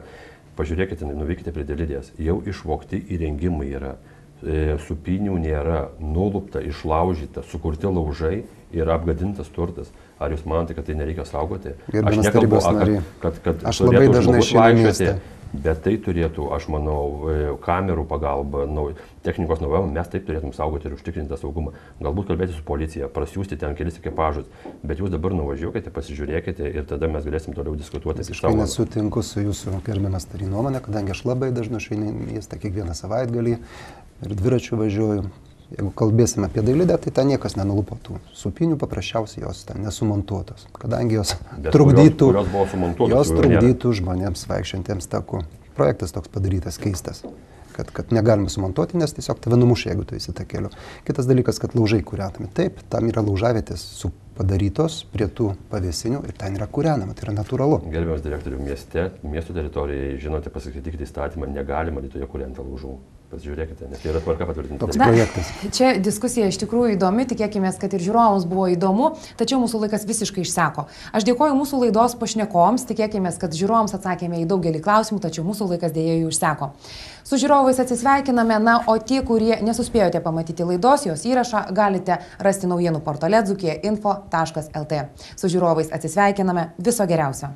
Pažiūrėkite, nuvykite prie dėlidės. Jau išvokti įrengimai yra. E, supinių nėra, nulupta, išlaužyta, sukurti laužai ir apgadintas turtas. Ar jūs manote, kad tai nereikia saugoti? Gerbiamas Aš nekalbu, a, kad, kad, kad aš labai dažnai žmogus išeinu į vaikščioti, miestą. Bet tai turėtų, aš manau, e, kamerų pagalba, nau, technikos naujovėm, mes taip turėtum saugoti ir užtikrinti tą saugumą. Galbūt kalbėti su policija, prasiųsti ten kelis ekipažus, bet jūs dabar nuvažiuokite, pasižiūrėkite ir tada mes galėsim toliau diskutuoti Visiškai savo. nesutinku su jūsų gerbiamas tari nuomonė, kadangi aš labai dažnai išeinu į miestą kiekvieną savaitgalį ir dviračiu važiuoju. Jeigu kalbėsime apie dailidę, tai ten niekas nenulupo tų supinių, paprasčiausiai jos ten nesumontuotos, kadangi jos Bet trukdytų, kurios- kurios jos trukdytų žmonėms vaikščiantiems taku. Projektas toks padarytas keistas, kad, kad negalima sumontuoti, nes tiesiog tave numušė, jeigu tu esi tą keliu. Kitas dalykas, kad laužai kūrenami. Taip, tam yra laužavietės su padarytos prie tų pavėsinių ir ten yra kūrenama, tai yra natūralu. Gerbiamas direktorių, mieste, miesto teritorijai, žinote, pasiskaitykite įstatymą, negalima Lietuvoje kuriant laužų. Pasižiūrėkite, nes tai yra tvarka patvirtinta. Toks Na, projektas. Čia diskusija iš tikrųjų įdomi, tikėkime, kad ir žiūrovams buvo įdomu, tačiau mūsų laikas visiškai išseko. Aš dėkoju mūsų laidos pašnekoms, tikėkime, kad žiūrovams atsakėme į daugelį klausimų, tačiau mūsų laikas dėja jų išseko. Su žiūrovais atsisveikiname, na, o tie, kurie nesuspėjote pamatyti laidos, jos įrašą galite rasti naujienų portale dzukė info.lt. Su žiūrovais atsisveikiname, viso geriausio.